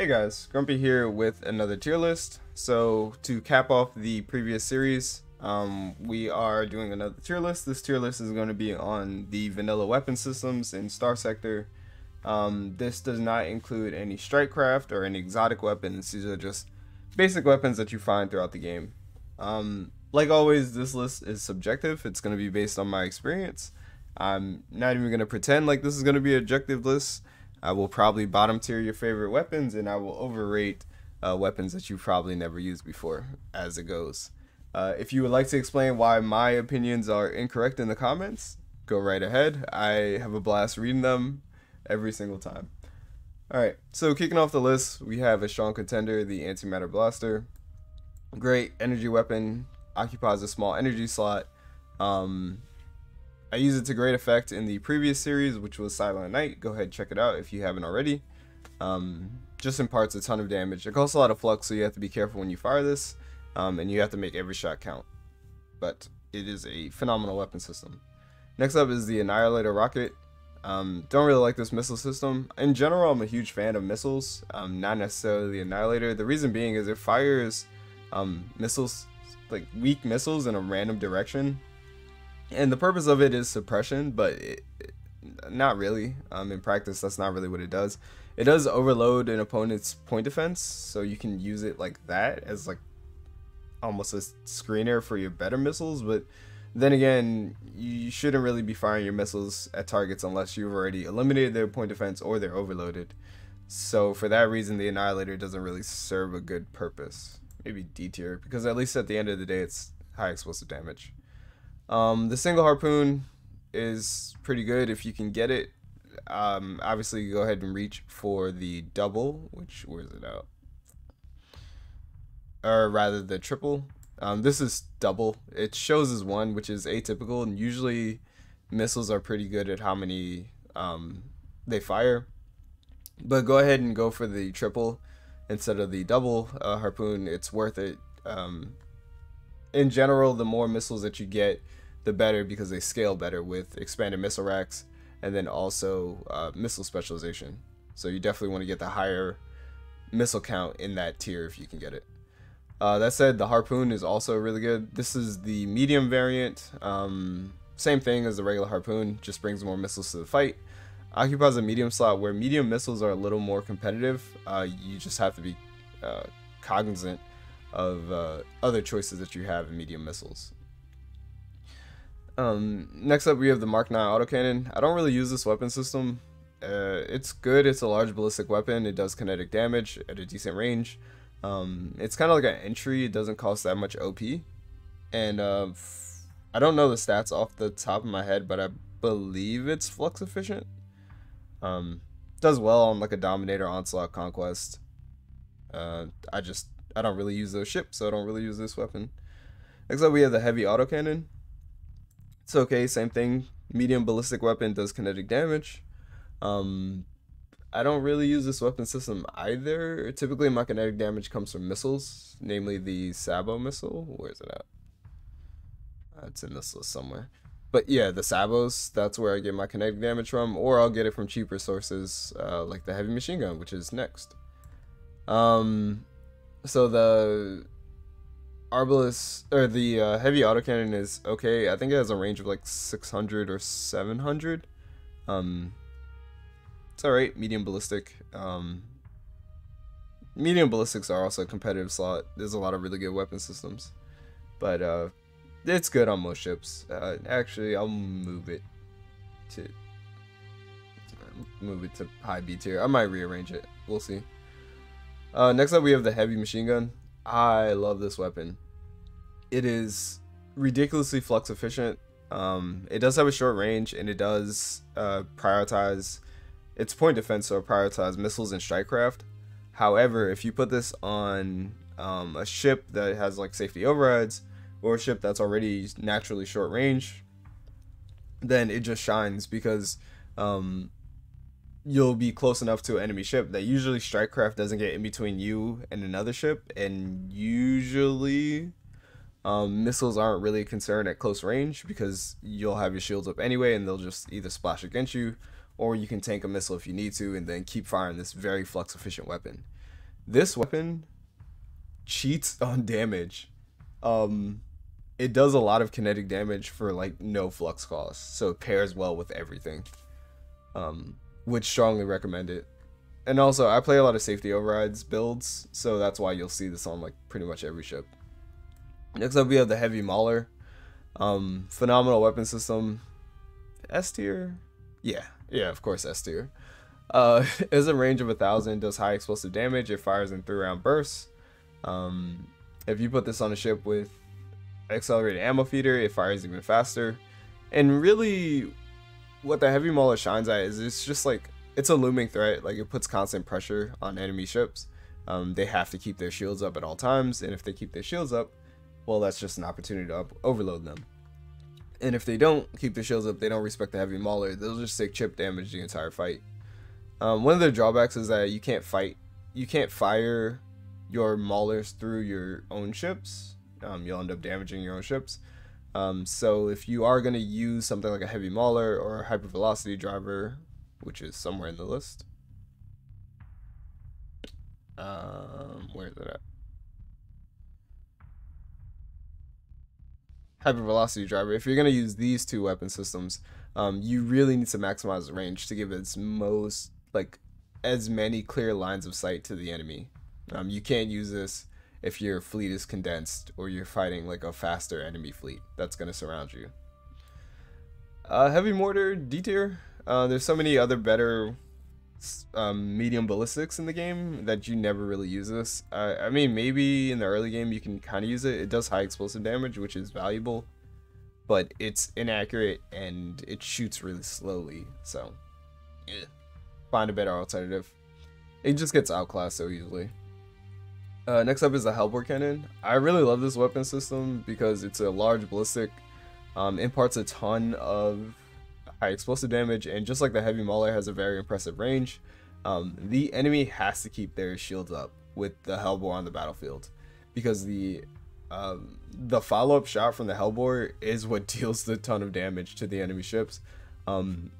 Hey guys, Grumpy here with another tier list. So to cap off the previous series, um, we are doing another tier list. This tier list is going to be on the vanilla weapon systems in Starsector. Um, this does not include any strikecraft or any exotic weapons. These are just basic weapons that you find throughout the game. Um, like always, this list is subjective. It's going to be based on my experience. I'm not even going to pretend like this is going to be an objective list. I will probably bottom tier your favorite weapons and I will overrate uh, weapons that you've probably never used before as it goes. Uh, if you would like to explain why my opinions are incorrect in the comments, go right ahead. I have a blast reading them every single time. Alright, so kicking off the list, we have a strong contender, the Antimatter Blaster. Great energy weapon, occupies a small energy slot. Um, I use it to great effect in the previous series, which was Silent Night. Go ahead check it out if you haven't already. Um, just imparts a ton of damage. It costs a lot of flux, so you have to be careful when you fire this um, and you have to make every shot count. But it is a phenomenal weapon system. Next up is the Annihilator Rocket. Um, don't really like this missile system. In general, I'm a huge fan of missiles, um, not necessarily the Annihilator. The reason being is it fires um, missiles, like weak missiles in a random direction. And the purpose of it is suppression, but it, it, not really. Um, in practice, that's not really what it does. It does overload an opponent's point defense, so you can use it like that as like almost a screener for your better missiles, but then again, you shouldn't really be firing your missiles at targets unless you've already eliminated their point defense or they're overloaded. So for that reason, the Annihilator doesn't really serve a good purpose. Maybe D tier, because at least at the end of the day, it's high explosive damage. Um, the single harpoon is pretty good if you can get it. Um, obviously, go ahead and reach for the double, which where is it out? or rather the triple. Um, this is double. It shows as one, which is atypical, and usually missiles are pretty good at how many um, they fire. But go ahead and go for the triple instead of the double uh, harpoon. It's worth it. Um, in general, the more missiles that you get, the better because they scale better with expanded missile racks and then also uh, missile specialization. So you definitely want to get the higher missile count in that tier if you can get it. Uh, that said, the Harpoon is also really good. This is the medium variant. Um, same thing as the regular Harpoon, just brings more missiles to the fight. Occupies a medium slot where medium missiles are a little more competitive. Uh, you just have to be uh, cognizant of uh, other choices that you have in medium missiles. Um, next up, we have the Mark 9 autocannon. I don't really use this weapon system. Uh, it's good. It's a large ballistic weapon. It does kinetic damage at a decent range. Um, it's kind of like an entry. It doesn't cost that much OP, and uh, I don't know the stats off the top of my head, but I believe it's flux efficient. Um, does well on like a Dominator, Onslaught, Conquest. Uh, I just I don't really use those ships, so I don't really use this weapon. Next up, we have the heavy autocannon. It's okay, same thing. Medium ballistic weapon does kinetic damage. Um, I don't really use this weapon system either. Typically, my kinetic damage comes from missiles, namely the Sabot missile. Where is it at? Uh, it's in this list somewhere. But yeah, the Sabots, that's where I get my kinetic damage from, or I'll get it from cheaper sources uh, like the heavy machine gun, which is next. Um, so the Arbalest, or the uh, heavy autocannon is okay. I think it has a range of like 600 or 700. Um, it's alright. Medium ballistic. Um, medium ballistics are also a competitive slot. There's a lot of really good weapon systems, but uh, it's good on most ships. Uh, actually, I'll move it to move it to high B tier. I might rearrange it. We'll see. Uh, next up, we have the heavy machine gun. I love this weapon. It is ridiculously flux efficient. Um, it does have a short range, and it does uh, prioritize its point defense so prioritize missiles and strikecraft. However, if you put this on um, a ship that has like safety overrides or a ship that's already naturally short range, then it just shines because um, you'll be close enough to an enemy ship that usually strikecraft doesn't get in between you and another ship, and usually um, missiles aren't really a concern at close range because you'll have your shields up anyway, and they'll just either splash against you or you can tank a missile if you need to and then keep firing this very flux efficient weapon. this weapon cheats on damage. Um, it does a lot of kinetic damage for like no flux cost, so it pairs well with everything. Um, would strongly recommend it. And also, I play a lot of safety overrides builds, so that's why you'll see this on like pretty much every ship. Next up, we have the Heavy Mauler. Um, phenomenal weapon system. S tier? Yeah, yeah, of course S tier. Uh, is a range of a thousand, does high explosive damage. It fires in three round bursts. Um, if you put this on a ship with accelerated ammo feeder, it fires even faster. And really, what the heavy mauler shines at is it's just like it's a looming threat. Like it puts constant pressure on enemy ships. Um, they have to keep their shields up at all times, and if they keep their shields up, well, that's just an opportunity to up- overload them. And if they don't keep their shields up, they don't respect the heavy mauler. They'll just take chip damage the entire fight. Um, one of their drawbacks is that you can't fight, you can't fire your maulers through your own ships um, you'll end up damaging your own ships. Um, so if you are going to use something like a heavy mauler or a hypervelocity driver, which is somewhere in the list, um, where is it at? Hypervelocity driver. If you're going to use these two weapon systems, um, you really need to maximize the range to give its most like as many clear lines of sight to the enemy. Um, you can't use this if your fleet is condensed or you're fighting like a faster enemy fleet that's going to surround you. Uh, heavy mortar D tier. Uh, there's so many other better um, medium ballistics in the game that you never really use this. Uh, I mean, maybe in the early game you can kind of use it. It does high explosive damage, which is valuable, but it's inaccurate and it shoots really slowly. So, yeah. find a better alternative. It just gets outclassed so easily. Uh, next up is the Hellbore Cannon. I really love this weapon system because it's a large ballistic, um, imparts a ton of high explosive damage, and just like the Heavy Mauler has a very impressive range, um, the enemy has to keep their shields up with the Hellbore on the battlefield because the um, the follow-up shot from the Hellbore is what deals the ton of damage to the enemy ships. Um,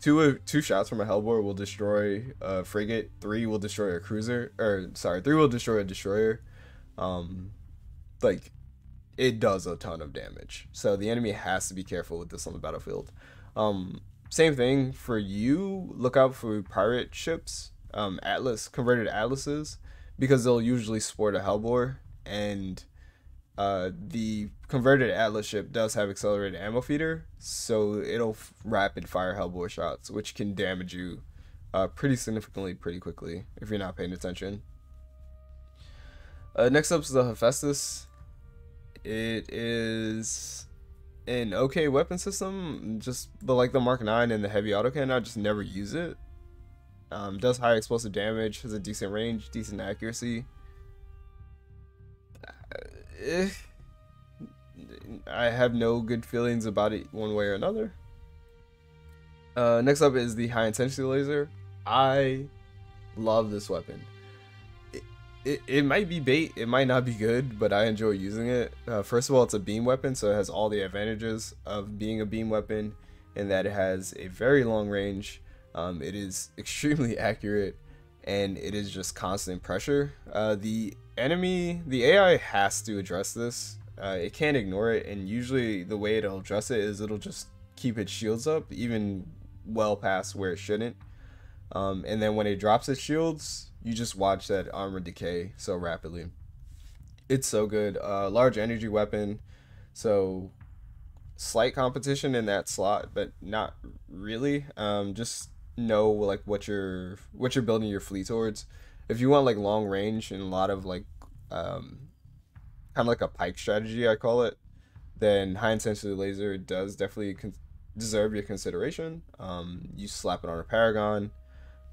two uh, two shots from a Hellbore will destroy a frigate. Three will destroy a cruiser. Or sorry, three will destroy a destroyer. Um, like it does a ton of damage. So the enemy has to be careful with this on the battlefield. Um, same thing for you. Look out for pirate ships, um, Atlas converted Atlases, because they'll usually sport a Hellbore and uh, the converted Atlas ship does have accelerated ammo feeder, so it'll rapid fire Hellbore shots, which can damage you uh, pretty significantly pretty quickly if you're not paying attention. Uh, next up is the Hephaestus. It is an okay weapon system, just but like the Mark 9 and the heavy autocannon, I just never use it. Um, does high explosive damage, has a decent range, decent accuracy I have no good feelings about it one way or another. Uh, next up is the high intensity laser. I love this weapon. It, it, it might be bait, it might not be good, but I enjoy using it. Uh, first of all, it's a beam weapon, so it has all the advantages of being a beam weapon in that it has a very long range. Um, it is extremely accurate and it is just constant pressure. Uh, the enemy, the AI has to address this. Uh, it can't ignore it, and usually the way it'll address it is it'll just keep its shields up, even well past where it shouldn't. Um, and then when it drops its shields, you just watch that armor decay so rapidly. It's so good. Uh, large energy weapon, so slight competition in that slot, but not really. Um, just know like what you're what you're building your fleet towards. If you want like long range and a lot of like um, kind of like a pike strategy, I call it, then high intensity laser does definitely con- deserve your consideration. Um, you slap it on a paragon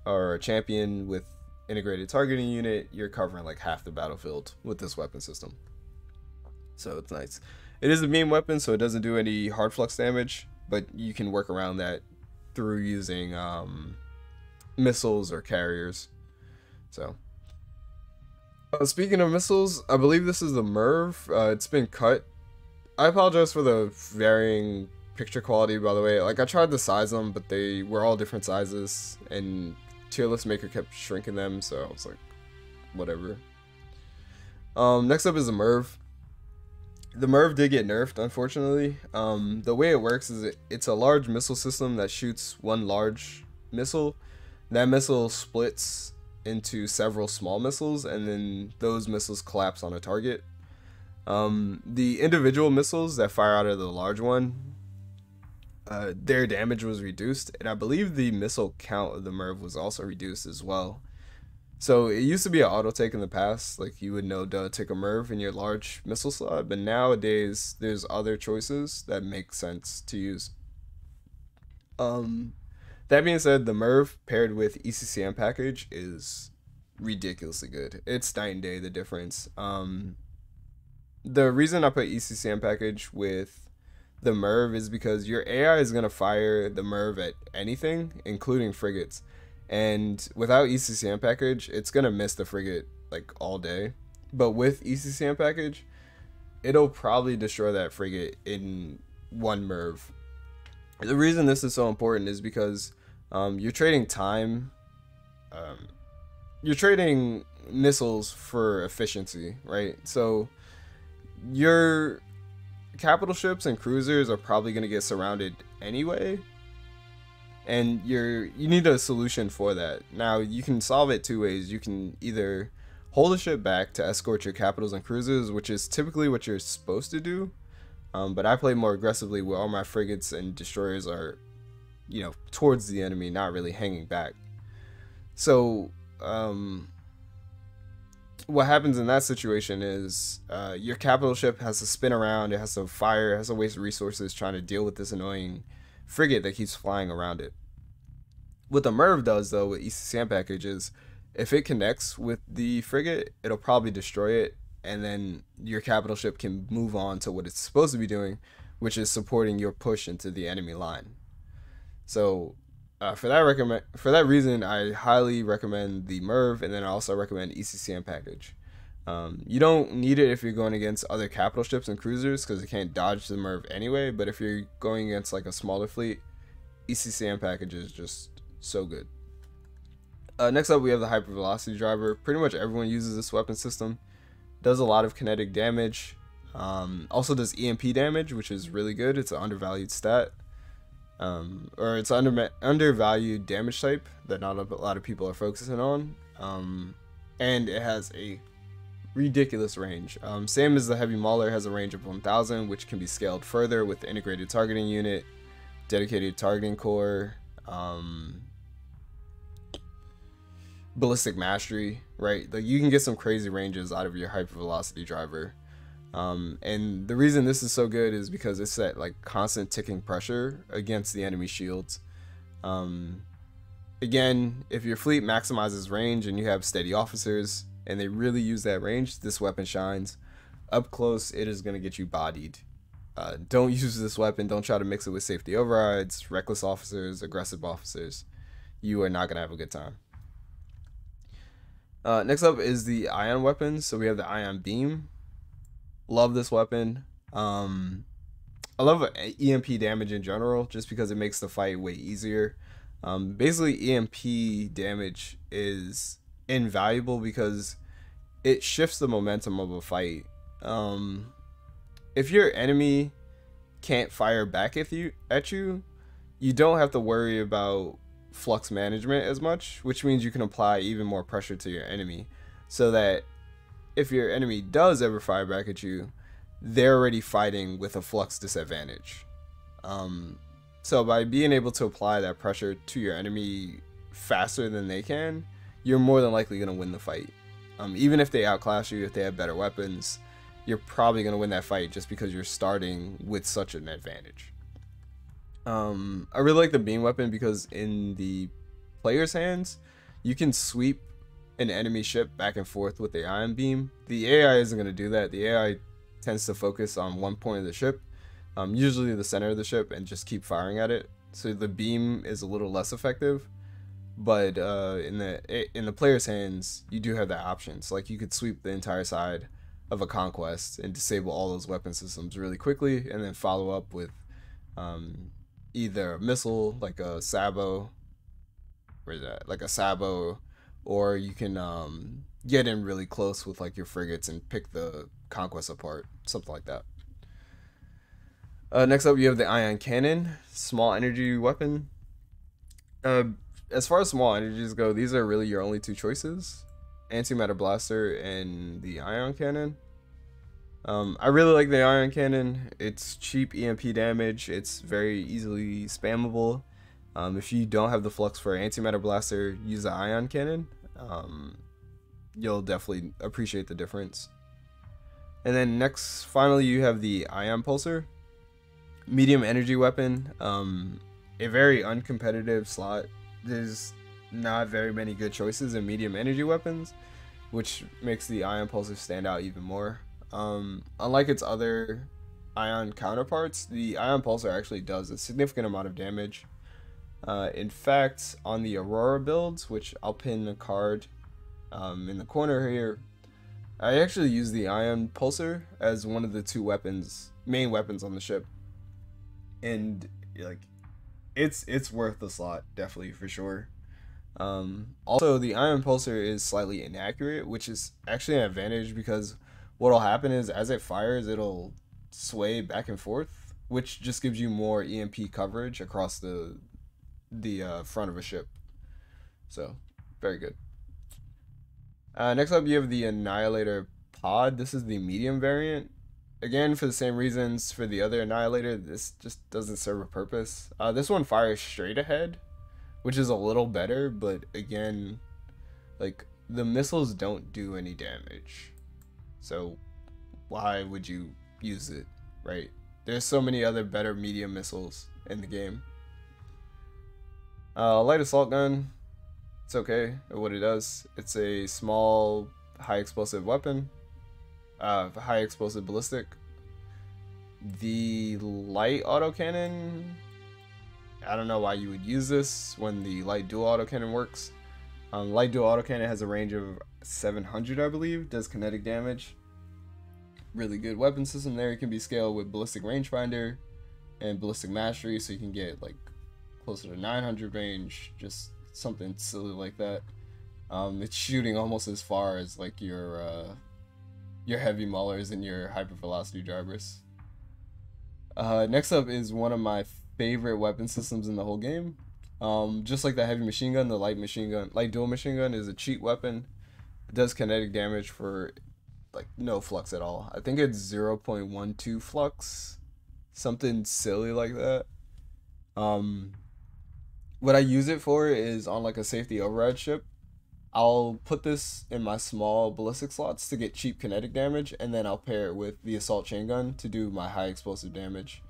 or a champion with integrated targeting unit, you're covering like half the battlefield with this weapon system. So it's nice. It is a beam weapon, so it doesn't do any hard flux damage, but you can work around that through using um, missiles or carriers. So, uh, speaking of missiles, I believe this is the MIRV. Uh, it's been cut. I apologize for the varying picture quality, by the way. Like, I tried to size them, but they were all different sizes, and Tier List Maker kept shrinking them, so I was like, whatever. Um, next up is the MIRV. The MIRV did get nerfed, unfortunately. Um, the way it works is it, it's a large missile system that shoots one large missile. That missile splits into several small missiles, and then those missiles collapse on a target. Um, the individual missiles that fire out of the large one, uh, their damage was reduced, and I believe the missile count of the MIRV was also reduced as well. So it used to be an auto take in the past, like you would know to take a MIRV in your large missile slot, but nowadays there's other choices that make sense to use. Um, that being said, the MIRV paired with ECCM package is ridiculously good. It's night and day the difference. Um, the reason I put ECCM package with the MIRV is because your AI is gonna fire the MIRV at anything, including frigates and without ECCM package, it's gonna miss the frigate like all day. But with ECCM package, it'll probably destroy that frigate in one MIRV. The reason this is so important is because um, you're trading time. Um, you're trading missiles for efficiency, right? So your capital ships and cruisers are probably going to get surrounded anyway and you're you need a solution for that. Now you can solve it two ways. You can either hold the ship back to escort your capitals and cruisers, which is typically what you're supposed to do. Um, but I play more aggressively where all my frigates and destroyers are, you know, towards the enemy, not really hanging back. So, um, what happens in that situation is uh, your capital ship has to spin around, it has to fire, it has to waste resources trying to deal with this annoying frigate that keeps flying around it. What the MIRV does though with ECCM package is if it connects with the frigate, it'll probably destroy it, and then your capital ship can move on to what it's supposed to be doing, which is supporting your push into the enemy line. So uh, for that recommend for that reason, I highly recommend the MIRV, and then I also recommend ECCM package. Um, you don't need it if you're going against other capital ships and cruisers because it can't dodge the MIRV anyway. But if you're going against like a smaller fleet, ECCM package is just so good. Uh, next up, we have the hypervelocity driver. Pretty much everyone uses this weapon system. Does a lot of kinetic damage. Um, also does EMP damage, which is really good. It's an undervalued stat. Um, or it's under undervalued damage type that not a lot of people are focusing on. Um, and it has a ridiculous range. Um, same as the Heavy Mauler has a range of 1000, which can be scaled further with the integrated targeting unit, dedicated targeting core, um, ballistic mastery, right? Like you can get some crazy ranges out of your hypervelocity driver. Um, and the reason this is so good is because it's at like constant ticking pressure against the enemy shields. Um, again, if your fleet maximizes range and you have steady officers, and they really use that range, this weapon shines. Up close, it is going to get you bodied. Uh, don't use this weapon. Don't try to mix it with safety overrides, reckless officers, aggressive officers. You are not going to have a good time. Uh, next up is the ion weapons. So we have the ion beam. Love this weapon. Um, I love EMP damage in general, just because it makes the fight way easier. Um, basically, EMP damage is invaluable because it shifts the momentum of a fight. Um, if your enemy can't fire back at you at you, you don't have to worry about flux management as much, which means you can apply even more pressure to your enemy, so that if your enemy does ever fire back at you, they're already fighting with a flux disadvantage. Um, so by being able to apply that pressure to your enemy faster than they can, you're more than likely going to win the fight. Um, even if they outclass you, if they have better weapons, you're probably going to win that fight just because you're starting with such an advantage. Um, I really like the beam weapon because in the player's hands, you can sweep an enemy ship back and forth with the ion beam. The AI isn't going to do that. The AI tends to focus on one point of the ship, um, usually the center of the ship, and just keep firing at it. So the beam is a little less effective but uh, in the in the player's hands, you do have that option. So like you could sweep the entire side of a conquest and disable all those weapon systems really quickly, and then follow up with um, either a missile like a Sabot, where's that? Like a Sabot, or you can um, get in really close with like your frigates and pick the conquest apart, something like that. Uh, next up, you have the ion cannon, small energy weapon. Uh, as far as small energies go, these are really your only two choices: antimatter blaster and the ion cannon. Um, I really like the ion cannon. It's cheap EMP damage. It's very easily spammable. Um, if you don't have the flux for antimatter blaster, use the ion cannon. Um, you'll definitely appreciate the difference. And then next, finally, you have the ion pulsar, medium energy weapon. Um, a very uncompetitive slot. There's not very many good choices in medium energy weapons, which makes the ion pulsar stand out even more. Um, unlike its other ion counterparts, the ion pulsar actually does a significant amount of damage. Uh, in fact, on the Aurora builds, which I'll pin a card um, in the corner here, I actually use the ion pulsar as one of the two weapons, main weapons on the ship, and like, it's it's worth the slot definitely for sure. Um, also, the ion pulsar is slightly inaccurate, which is actually an advantage because what'll happen is as it fires, it'll sway back and forth, which just gives you more EMP coverage across the the uh, front of a ship. So, very good. Uh, next up, you have the Annihilator Pod. This is the medium variant. Again, for the same reasons for the other Annihilator, this just doesn't serve a purpose. Uh, this one fires straight ahead, which is a little better, but again, like the missiles don't do any damage. So why would you use it, right? There's so many other better medium missiles in the game. Uh, light assault gun, it's okay at what it does. It's a small, high explosive weapon, uh, high explosive ballistic. The light autocannon, I don't know why you would use this when the light dual autocannon works. Um, light dual autocannon has a range of 700, I believe, does kinetic damage really good weapon system there. It can be scaled with ballistic rangefinder and ballistic mastery, so you can get like closer to 900 range, just something silly like that. Um, it's shooting almost as far as like your uh, your heavy maulers and your hypervelocity drivers. Uh, next up is one of my favorite weapon systems in the whole game. Um, just like the heavy machine gun, the light machine gun, light dual machine gun is a cheat weapon. Does kinetic damage for like no flux at all. I think it's 0.12 flux, something silly like that. Um, what I use it for is on like a safety override ship. I'll put this in my small ballistic slots to get cheap kinetic damage, and then I'll pair it with the assault chain gun to do my high explosive damage.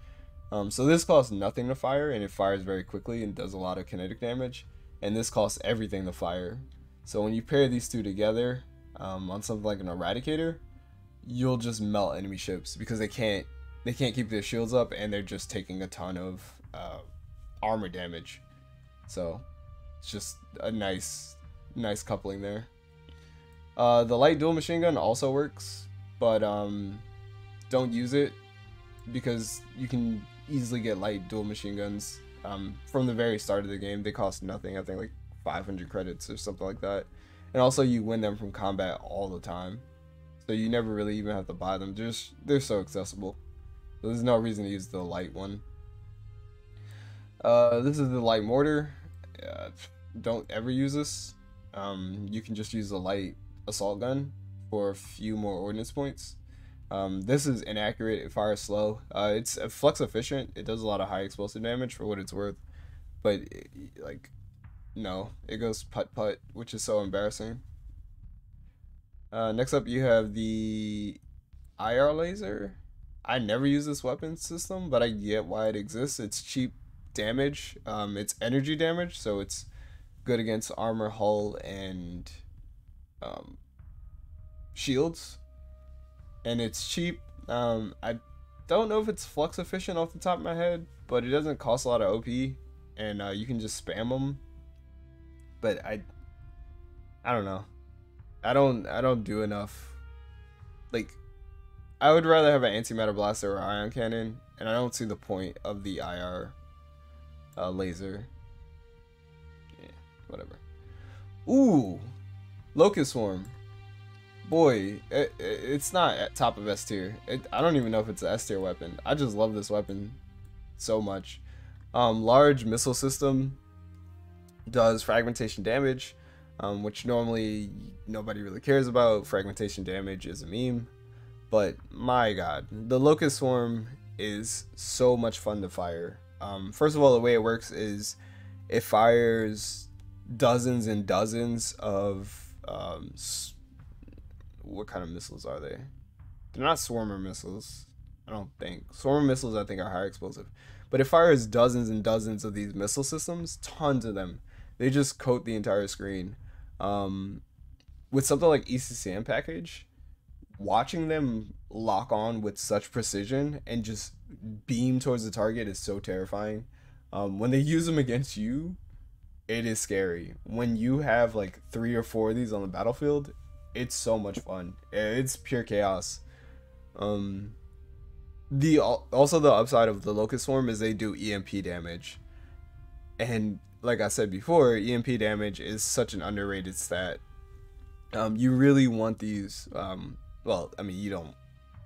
Um, so this costs nothing to fire, and it fires very quickly and does a lot of kinetic damage. And this costs everything to fire. So when you pair these two together, um, on something like an eradicator, you'll just melt enemy ships because they can't they can't keep their shields up and they're just taking a ton of uh, armor damage. So it's just a nice nice coupling there. Uh, the light dual machine gun also works, but um, don't use it because you can easily get light dual machine guns um, from the very start of the game. They cost nothing. I think like 500 credits or something like that. And also you win them from combat all the time. So you never really even have to buy them. Just they're so accessible. So there's no reason to use the light one. Uh, this is the light mortar. Uh, don't ever use this. Um, you can just use the light assault gun for a few more ordnance points. Um, this is inaccurate. It fires slow. Uh, it's flux efficient. It does a lot of high explosive damage for what it's worth. But like no, it goes putt putt, which is so embarrassing. Uh, next up, you have the IR laser. I never use this weapon system, but I get why it exists. It's cheap damage. Um, it's energy damage, so it's good against armor, hull, and um, shields. And it's cheap. Um, I don't know if it's flux efficient off the top of my head, but it doesn't cost a lot of OP, and uh, you can just spam them but I I don't know. I don't I don't do enough. Like I would rather have an antimatter blaster or ion cannon, and I don't see the point of the IR uh, laser. Yeah, whatever. Ooh, locust swarm. boy, it, it's not at top of S tier. I don't even know if it's an S tier weapon. I just love this weapon so much. Um, large missile system does fragmentation damage, um, which normally nobody really cares about. Fragmentation damage is a meme, but my god, the Locust Swarm is so much fun to fire. Um, first of all, the way it works is it fires dozens and dozens of um, what kind of missiles are they? They're not swarmer missiles. I don't think swarmer missiles. I think are higher explosive, but it fires dozens and dozens of these missile systems, tons of them. They just coat the entire screen. Um, with something like ECCM package, watching them lock on with such precision and just beam towards the target is so terrifying. Um, when they use them against you, it is scary. When you have like three or four of these on the battlefield, it's so much fun. It's pure chaos. Um, the also the upside of the locust swarm is they do EMP damage, and like I said before, EMP damage is such an underrated stat. Um, you really want these. Um, well, I mean, you don't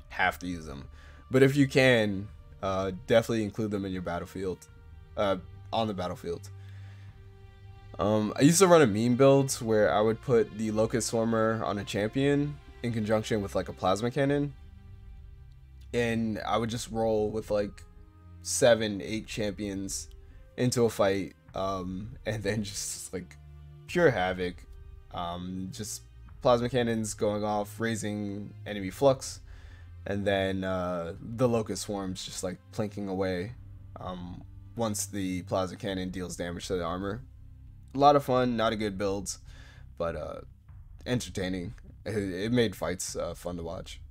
have to use them, but if you can, uh, definitely include them in your battlefield, uh, on the battlefield. Um, I used to run a meme build where I would put the Locust Swarmer on a champion in conjunction with like a plasma cannon, and I would just roll with like seven, eight champions into a fight, um, and then just like pure havoc. Um, just plasma cannons going off, raising enemy flux, and then uh, the locust swarms just like plinking away um, once the plasma cannon deals damage to the armor. A lot of fun, not a good build, but uh, entertaining. It, it, made fights uh, fun to watch.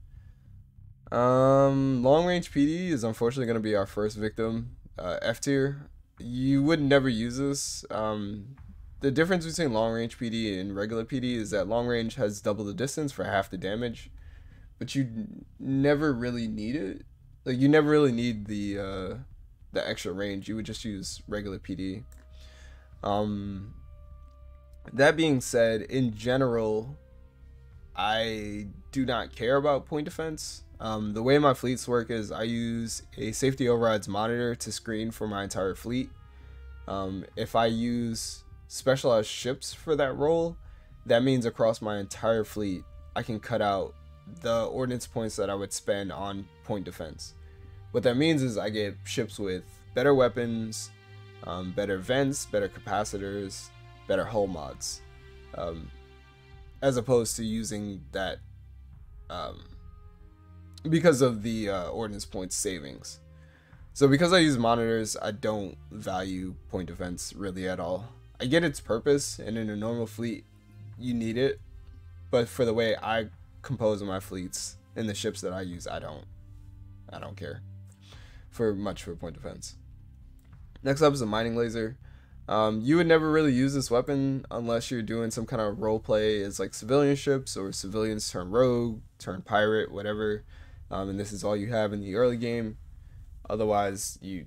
Um, long range PD is unfortunately going to be our first victim. Uh, F tier. You would never use this. Um, the difference between long range PD and regular PD is that long range has double the distance for half the damage, but you never really need it. Like you never really need the uh, the extra range. You would just use regular PD. Um, that being said, in general, I do not care about point defense. Um, the way my fleets work is I use a safety overrides monitor to screen for my entire fleet. Um, if I use specialized ships for that role, that means across my entire fleet, I can cut out the ordnance points that I would spend on point defense. What that means is I get ships with better weapons, um, better vents, better capacitors, better hull mods, um, as opposed to using that um, because of the uh, ordnance points savings. So because I use monitors, I don't value point defense really at all. I get its purpose, and in a normal fleet, you need it. But for the way I compose my fleets and the ships that I use, I don't. I don't care for much for point defense. Next up is a mining laser. Um, you would never really use this weapon unless you're doing some kind of role play as like civilian ships or civilians turn rogue, turn pirate, whatever. Um, and this is all you have in the early game. Otherwise, you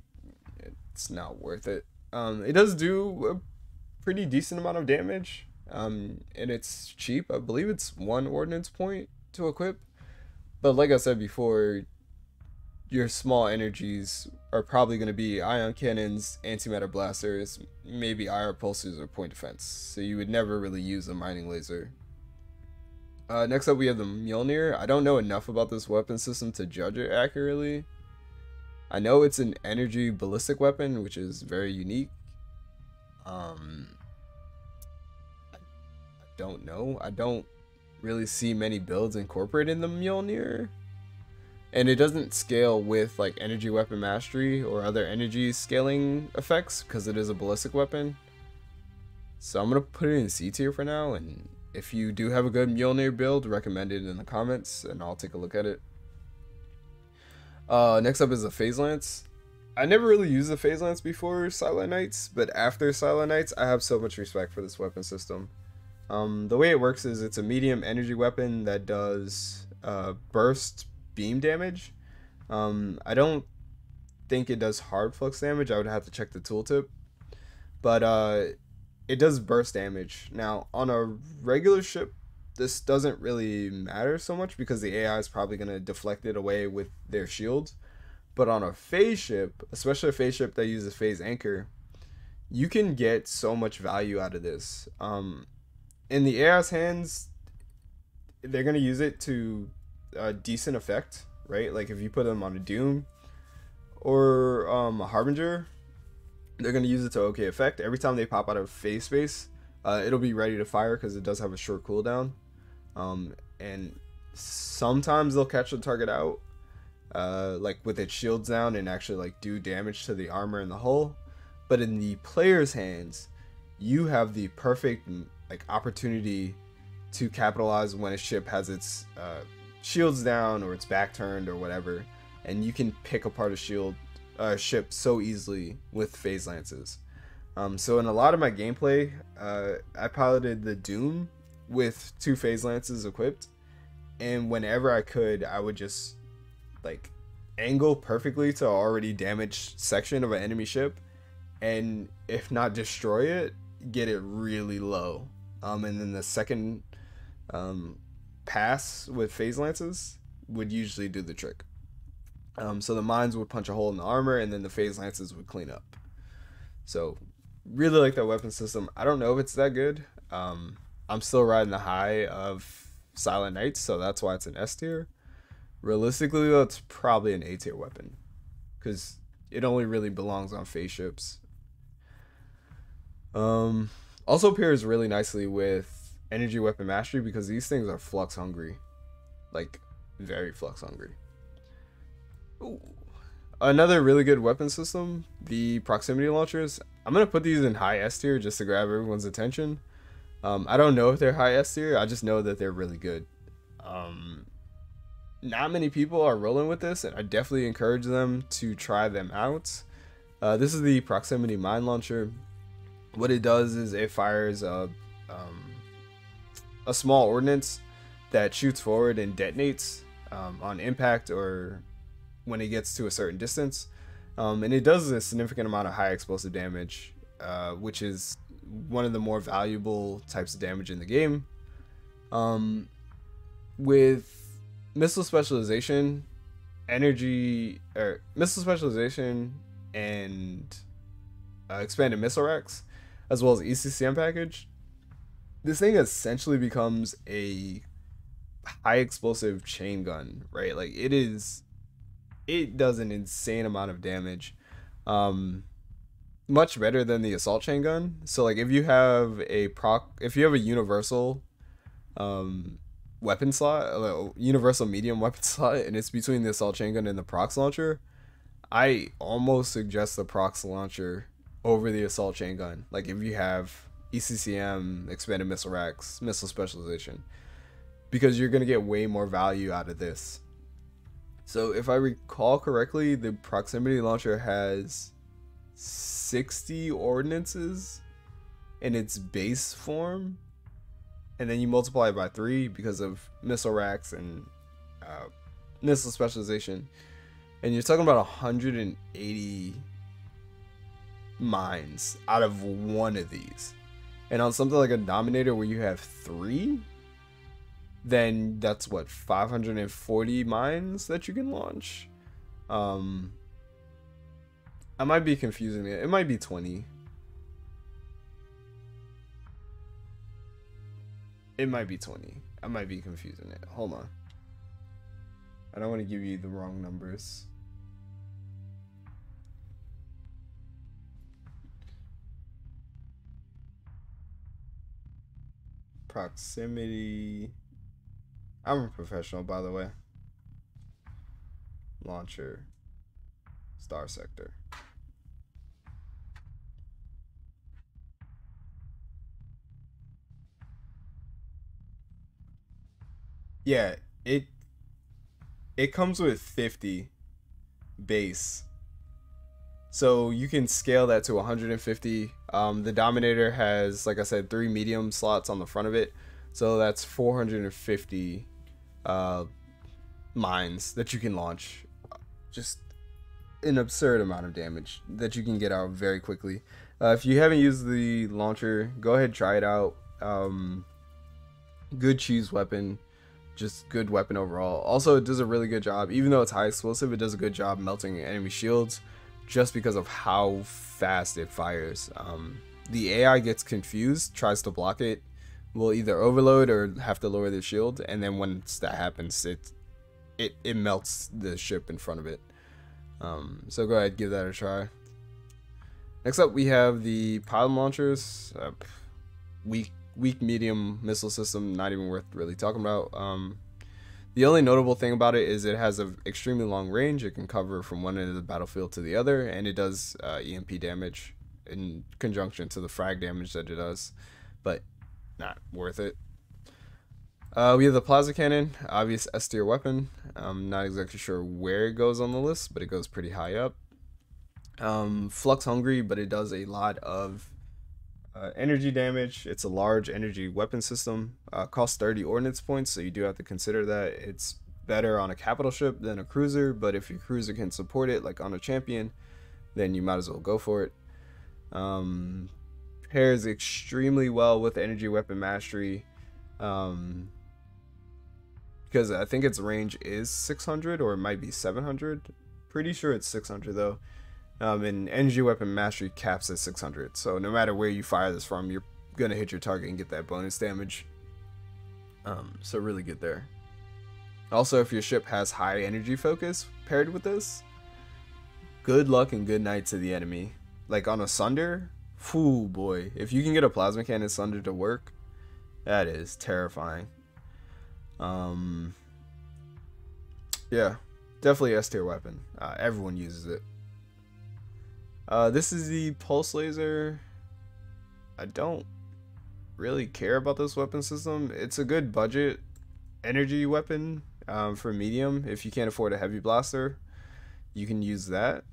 it's not worth it. Um, it does do a pretty decent amount of damage, um, and it's cheap. I believe it's one ordnance point to equip. But like I said before, your small energies are probably going to be ion cannons, antimatter blasters, maybe IR pulses or point defense. So you would never really use a mining laser. Uh, next up we have the Mjolnir. I don't know enough about this weapon system to judge it accurately. I know it's an energy ballistic weapon, which is very unique. Um, I don't know. I don't really see many builds incorporating the Mjolnir and it doesn't scale with like energy weapon mastery or other energy scaling effects because it is a ballistic weapon. So I'm gonna put it in C tier for now, and if you do have a good Mjolnir build, recommend it in the comments, and I'll take a look at it. Uh, next up is the Phase Lance. I never really used the Phase Lance before Silent Knights, but after Silent Knights, I have so much respect for this weapon system. Um, the way it works is it's a medium energy weapon that does uh, burst beam damage. Um, I don't think it does hard flux damage. I would have to check the tooltip. But uh, it does burst damage. Now, on a regular ship, this doesn't really matter so much because the AI is probably going to deflect it away with their shields. But on a phase ship, especially a phase ship that uses phase anchor, you can get so much value out of this. Um, in the AI's hands, they're going to use it to a decent effect, right? Like if you put them on a Doom or um, a Harbinger, they're going to use it to okay effect. Every time they pop out of phase space, uh, it'll be ready to fire because it does have a short cooldown. Um, and sometimes they'll catch the target out, uh, like with its shields down and actually like do damage to the armor in the hull. But in the player's hands, you have the perfect like opportunity to capitalize when a ship has its uh, shields down or its back turned or whatever, and you can pick apart a shield uh, ship so easily with phase lances. Um, so in a lot of my gameplay, uh, I piloted the Doom with two phase lances equipped, and whenever I could, I would just like angle perfectly to already damaged section of an enemy ship, and if not destroy it, get it really low. Um, and then the second um, pass with phase lances would usually do the trick. Um, so the mines would punch a hole in the armor, and then the phase lances would clean up. So really like that weapon system. I don't know if it's that good. Um, I'm still riding the high of Silent Knights, so that's why it's an S tier. Realistically, though, it's probably an A tier weapon because it only really belongs on phase ships. Um, also pairs really nicely with energy weapon mastery because these things are flux hungry, like very flux hungry. Ooh. Another really good weapon system, the proximity launchers. I'm gonna put these in high S tier just to grab everyone's attention. Um, I don't know if they're high S tier. I just know that they're really good. Um, not many people are rolling with this, and I definitely encourage them to try them out. Uh, this is the proximity mine launcher. What it does is it fires a um, a small ordnance that shoots forward and detonates um, on impact or when it gets to a certain distance. Um, and it does a significant amount of high explosive damage, uh, which is one of the more valuable types of damage in the game. Um, with missile specialization, energy or missile specialization, and uh, expanded missile racks, as well as ECCM package, this thing essentially becomes a high explosive chain gun, right? Like it is, it does an insane amount of damage. Um, much better than the assault chain gun. So like if you have a proc, if you have a universal, um, weapon slot, a universal medium weapon slot, and it's between the assault chain gun and the prox launcher, I almost suggest the prox launcher over the assault chain gun. Like if you have ECCM, expanded missile racks, missile specialization, because you're gonna get way more value out of this. So if I recall correctly, the proximity launcher has 60 ordinances in its base form and then you multiply it by three because of missile racks and uh, missile specialization and you're talking about 180 mines out of one of these. And on something like a dominator where you have three then that's what 540 mines that you can launch um I might be confusing it. It might be 20. It might be 20. I might be confusing it. Hold on. I don't want to give you the wrong numbers. Proximity. I'm a professional, by the way. Launcher. Starsector. Yeah, it it comes with 50 base. So you can scale that to 150. Um, the Dominator has, like I said, three medium slots on the front of it. So that's 450 uh, mines that you can launch. Just an absurd amount of damage that you can get out very quickly. Uh, if you haven't used the launcher, go ahead try it out. Um, good cheese weapon, just good weapon overall. Also, it does a really good job, even though it's high explosive, it does a good job melting enemy shields just because of how fast it fires. Um, the AI gets confused, tries to block it, will either overload or have to lower their shield, and then once that happens, it it, it melts the ship in front of it. Um, so go ahead, give that a try. Next up, we have the Pilum launchers. Uh, weak, weak medium missile system. Not even worth really talking about. Um, the only notable thing about it is it has an extremely long range. It can cover from one end of the battlefield to the other, and it does uh, EMP damage in conjunction to the frag damage that it does, but not worth it. Uh, we have the plasma cannon, obvious S tier weapon. I'm not exactly sure where it goes on the list, but it goes pretty high up. Um, flux hungry, but it does a lot of uh, energy damage. It's a large energy weapon system. Uh, costs 30 ordnance points, so you do have to consider that. It's better on a capital ship than a cruiser, but if your cruiser can support it, like on a champion, then you might as well go for it. Um, pairs extremely well with energy weapon mastery. Um, because I think its range is 600 or it might be 700. Pretty sure it's 600 though. Um, and energy weapon mastery caps at 600. So no matter where you fire this from, you're gonna hit your target and get that bonus damage. Um, so really good there. Also, if your ship has high energy focus paired with this, good luck and good night to the enemy. Like on a Sunder, whoo boy, if you can get a plasma cannon Sunder to work, that is terrifying. Um, yeah, definitely S tier weapon. Uh, everyone uses it. Uh, this is the pulse laser. I don't really care about this weapon system. It's a good budget energy weapon um, for medium. If you can't afford a heavy blaster, you can use that.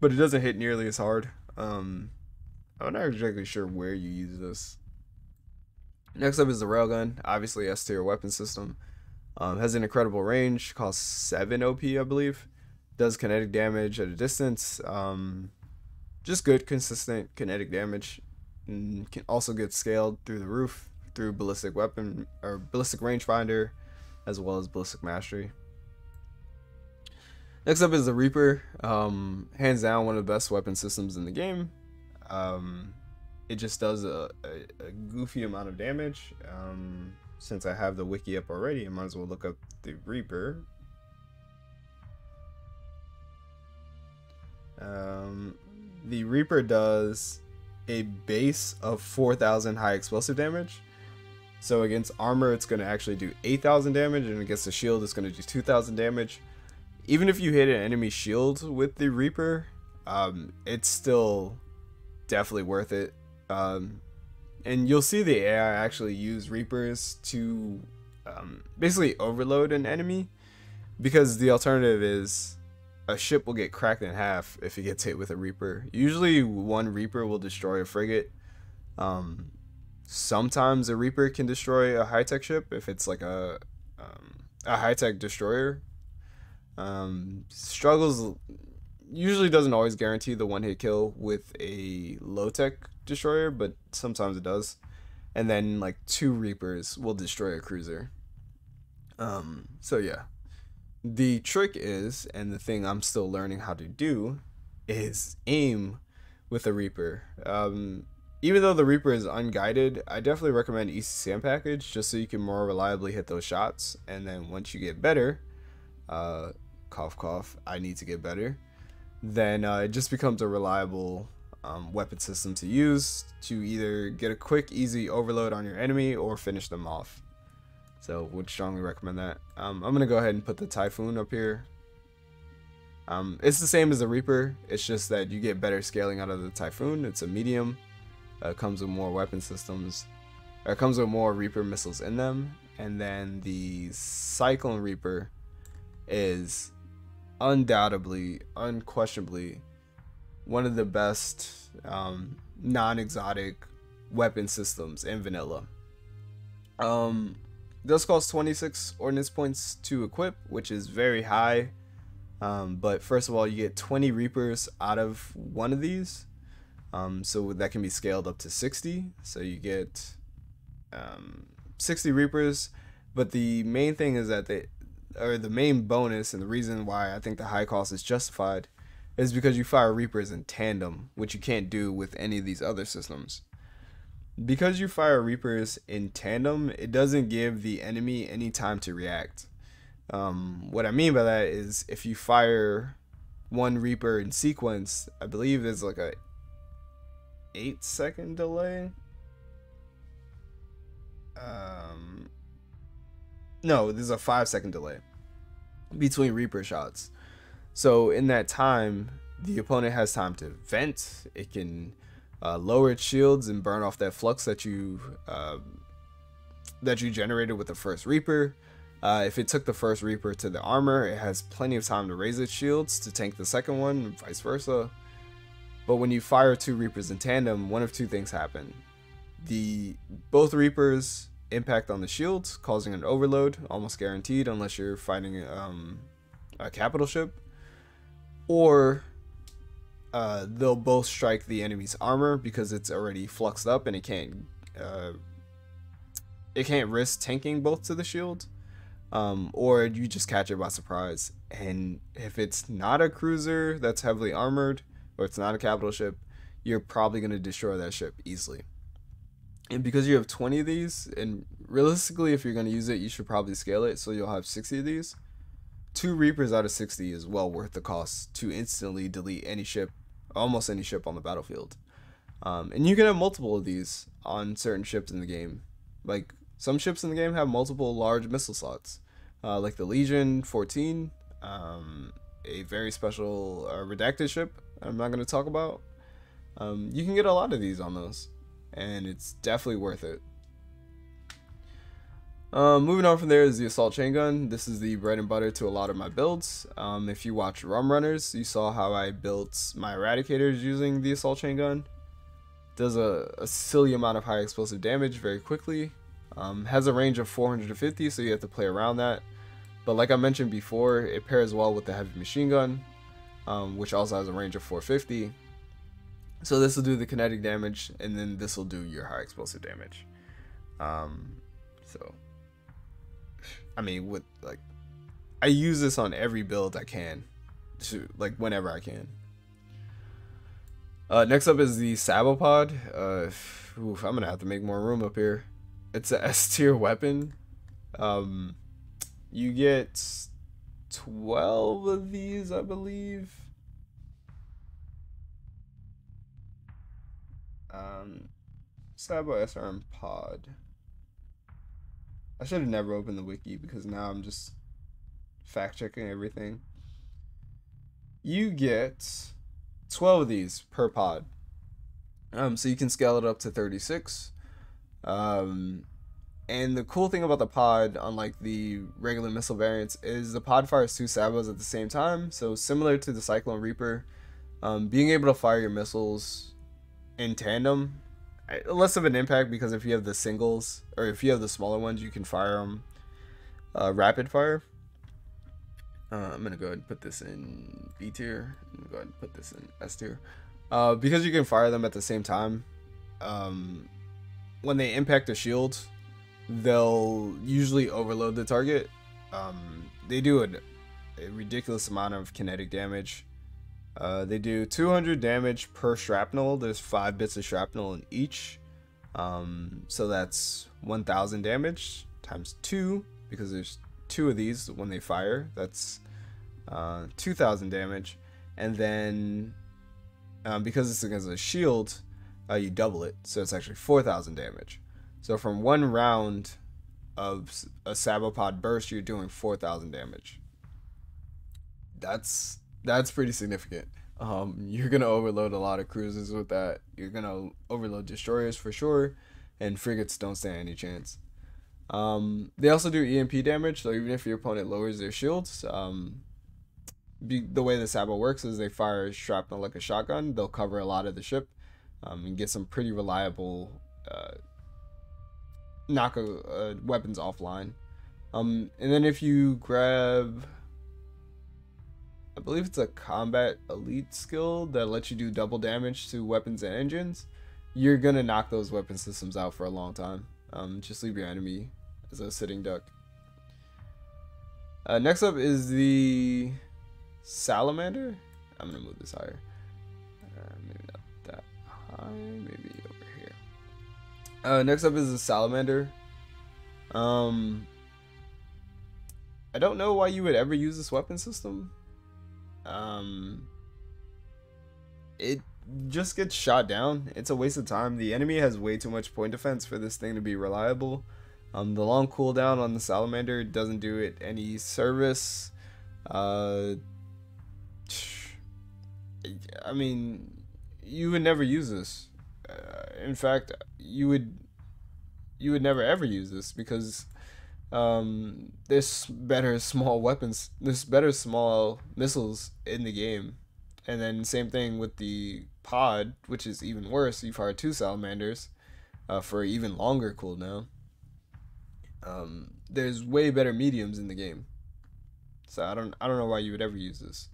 But it doesn't hit nearly as hard. Um, I'm not exactly sure where you use this. Next up is the railgun, obviously S tier weapon system. Um, has an incredible range, costs 7 OP, I believe. Does kinetic damage at a distance. Um, just good, consistent kinetic damage. And can also get scaled through the roof through ballistic weapon or ballistic rangefinder, as well as ballistic mastery. Next up is the Reaper. Um, hands down, one of the best weapon systems in the game. Um, it just does a, a, a goofy amount of damage. Um, since I have the wiki up already, I might as well look up the Reaper. Um, the Reaper does a base of 4,000 high explosive damage. So against armor, it's going to actually do 8,000 damage, and against the shield, it's going to do 2,000 damage. Even if you hit an enemy shield with the Reaper, um, it's still definitely worth it. Um, and you'll see the AI actually use Reapers to um, basically overload an enemy because the alternative is a ship will get cracked in half if it gets hit with a Reaper. Usually, one Reaper will destroy a frigate. Um, sometimes a Reaper can destroy a high tech ship if it's like a um, a high tech destroyer. Um, struggles usually doesn't always guarantee the one hit kill with a low tech destroyer, but sometimes it does. And then like two Reapers will destroy a cruiser. Um, so yeah. The trick is, and the thing I'm still learning how to do, is aim with a Reaper. Um, even though the Reaper is unguided, I definitely recommend ECCM package just so you can more reliably hit those shots. And then once you get better, uh, cough cough, I need to get better. Then uh, it just becomes a reliable um, weapon system to use to either get a quick, easy overload on your enemy or finish them off. So would strongly recommend that. Um, I'm gonna go ahead and put the Typhoon up here. Um, it's the same as the Reaper. It's just that you get better scaling out of the Typhoon. It's a medium. Uh, comes with more weapon systems. It comes with more Reaper missiles in them. And then the Cyclone Reaper is undoubtedly, unquestionably one of the best um, non-exotic weapon systems in vanilla. Um, does cost 26 ordnance points to equip, which is very high. Um, but first of all, you get 20 Reapers out of one of these. Um, so that can be scaled up to 60. So you get um, 60 Reapers, but the main thing is that they, or the main bonus and the reason why I think the high cost is justified is because you fire Reapers in tandem, which you can't do with any of these other systems. Because you fire Reapers in tandem, it doesn't give the enemy any time to react. Um, what I mean by that is if you fire one Reaper in sequence, I believe there's like a eight second delay. Um, no, there's a five second delay between Reaper shots. So in that time, the opponent has time to vent. It can uh, lower its shields and burn off that flux that you uh, that you generated with the first Reaper. Uh, if it took the first Reaper to the armor, it has plenty of time to raise its shields to tank the second one, and vice versa. But when you fire two Reapers in tandem, one of two things happen. The both Reapers impact on the shields, causing an overload, almost guaranteed, unless you're fighting um, a capital ship. Or uh, they'll both strike the enemy's armor because it's already fluxed up and it can't uh, it can't risk tanking both to the shield. Um, or you just catch it by surprise. And if it's not a cruiser that's heavily armored, or it's not a capital ship, you're probably going to destroy that ship easily. And because you have 20 of these, and realistically, if you're going to use it, you should probably scale it so you'll have 60 of these. Two Reapers out of 60 is well worth the cost to instantly delete any ship, almost any ship on the battlefield. Um, and you can have multiple of these on certain ships in the game. Like some ships in the game have multiple large missile slots, uh, like the Legion 14, um, a very special uh, redacted ship I'm not going to talk about. Um, you can get a lot of these on those, and it's definitely worth it. Um, moving on from there is the assault chain gun. This is the bread and butter to a lot of my builds. Um, if you watch Rum Runners, you saw how I built my eradicators using the assault chain gun. Does a, a silly amount of high explosive damage very quickly. Um, has a range of 450, so you have to play around that. But like I mentioned before, it pairs well with the heavy machine gun, um, which also has a range of 450. So this will do the kinetic damage, and then this will do your high explosive damage. Um, so, I mean, with like, I use this on every build I can, to like whenever I can. Uh, next up is the Sabot pod. Uh, oof, I'm gonna have to make more room up here. It's a S tier weapon. Um, you get 12 of these, I believe. Um, Sabot SRM pod. I should have never opened the wiki because now I'm just fact checking everything. You get 12 of these per pod. Um, so you can scale it up to 36. Um, and the cool thing about the pod, unlike the regular missile variants, is the pod fires two Sabots at the same time. So similar to the Cyclone Reaper, um, being able to fire your missiles in tandem, less of an impact because if you have the singles or if you have the smaller ones, you can fire them uh, rapid fire. Uh, I'm gonna go ahead and put this in B tier. Go ahead and put this in S tier. Uh, because you can fire them at the same time. Um, when they impact a shield, they'll usually overload the target. Um, they do a, ridiculous amount of kinetic damage. Uh, they do 200 damage per shrapnel. There's five bits of shrapnel in each. Um, so that's 1000 damage times two because there's two of these when they fire. That's uh, 2000 damage. And then um, because it's against a shield, uh, you double it. So it's actually 4000 damage. So from one round of a Sabot pod burst, you're doing 4,000 damage. That's that's pretty significant. Um, you're gonna overload a lot of cruisers with that. You're gonna overload destroyers for sure, and frigates don't stand any chance. Um, they also do EMP damage, so even if your opponent lowers their shields, um, be, the way the Sabot works is they fire shrapnel like a shotgun. They'll cover a lot of the ship um, and get some pretty reliable uh, knock a, weapons offline. Um, and then if you grab, I believe it's a combat elite skill that lets you do double damage to weapons and engines, you're gonna knock those weapon systems out for a long time. Um, just leave your enemy as a sitting duck. Uh, next up is the salamander. I'm gonna move this higher. Uh, maybe not that high. Maybe over here. Uh, next up is the salamander. Um, I don't know why you would ever use this weapon system. Um, it just gets shot down. It's a waste of time. The enemy has way too much point defense for this thing to be reliable. Um, the long cooldown on the salamander doesn't do it any service. Uh, I mean, you would never use this. Uh, in fact, you would you would never ever use this because um, there's better small weapons. There's better small missiles in the game, and then same thing with the pod, which is even worse. You fire two salamanders uh, for even longer cooldown. Um, there's way better mediums in the game, so I don't I don't know why you would ever use this.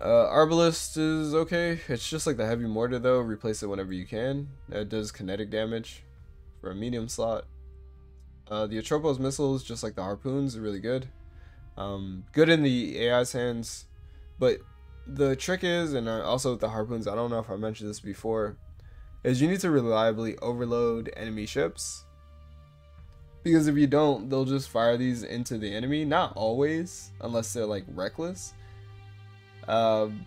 Uh, Arbalest is okay. It's just like the heavy mortar though. Replace it whenever you can. It does kinetic damage for a medium slot. Uh, the Atropos missiles, just like the harpoons, are really good. Um, good in the AI's hands, but the trick is, and also with the harpoons, I don't know if I mentioned this before, is you need to reliably overload enemy ships. Because if you don't, they'll just fire these into the enemy. Not always, unless they're like reckless. Um,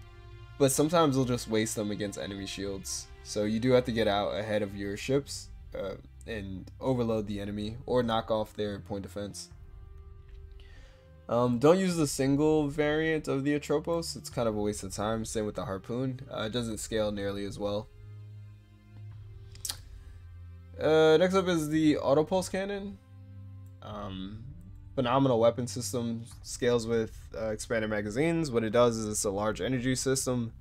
but sometimes they'll just waste them against enemy shields. So you do have to get out ahead of your ships uh, and overload the enemy or knock off their point defense. Um, don't use the single variant of the Atropos. It's kind of a waste of time. Same with the Harpoon. Uh, it doesn't scale nearly as well. Uh, next up is the Auto Pulse Cannon. Um, phenomenal weapon system. Scales with uh, expanded magazines. What it does is it's a large energy system.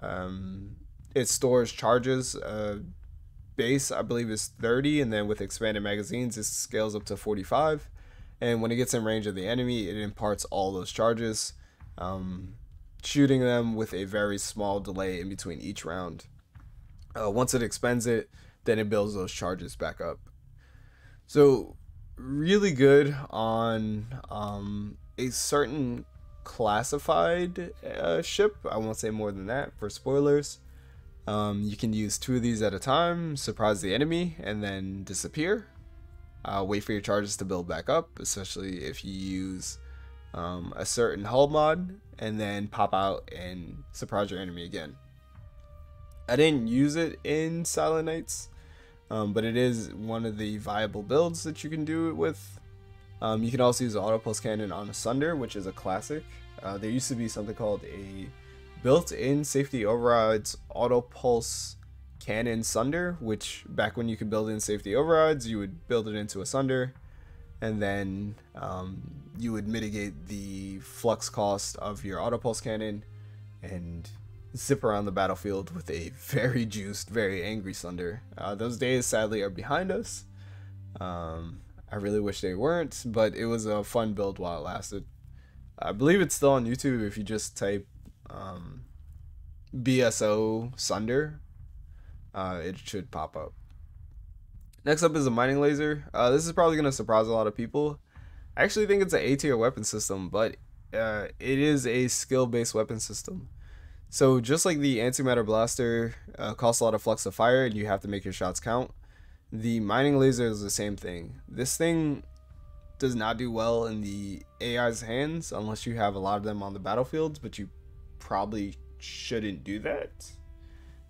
Um, it stores charges. Uh, base, I believe, is 30, and then with expanded magazines, it scales up to 45. And when it gets in range of the enemy, it imparts all those charges, um, shooting them with a very small delay in between each round. Uh, once it expends it, then it builds those charges back up. So really good on um, a certain classified uh, ship. I won't say more than that for spoilers. Um, you can use two of these at a time, surprise the enemy, and then disappear. Uh, wait for your charges to build back up, especially if you use um, a certain hull mod, and then pop out and surprise your enemy again. I didn't use it in Silent Knights um, but it is one of the viable builds that you can do it with. Um, you can also use Auto Pulse Cannon on a Sunder, which is a classic. Uh, there used to be something called a built-in safety overrides Auto Pulse Cannon Sunder, which back when you could build in safety overrides, you would build it into a Sunder, and then um, you would mitigate the flux cost of your Auto Pulse Cannon, and zip around the battlefield with a very juiced, very angry Sunder. Uh, those days, sadly, are behind us. Um, I really wish they weren't, but it was a fun build while it lasted. I believe it's still on YouTube if you just type um, BSO Sunder. Uh, it should pop up. Next up is a mining laser. Uh, this is probably going to surprise a lot of people. I actually think it's an A tier weapon system, but uh, it is a skill based weapon system. So just like the antimatter blaster uh, costs a lot of flux of fire and you have to make your shots count, the mining laser is the same thing. This thing does not do well in the AI's hands unless you have a lot of them on the battlefields, but you probably shouldn't do that.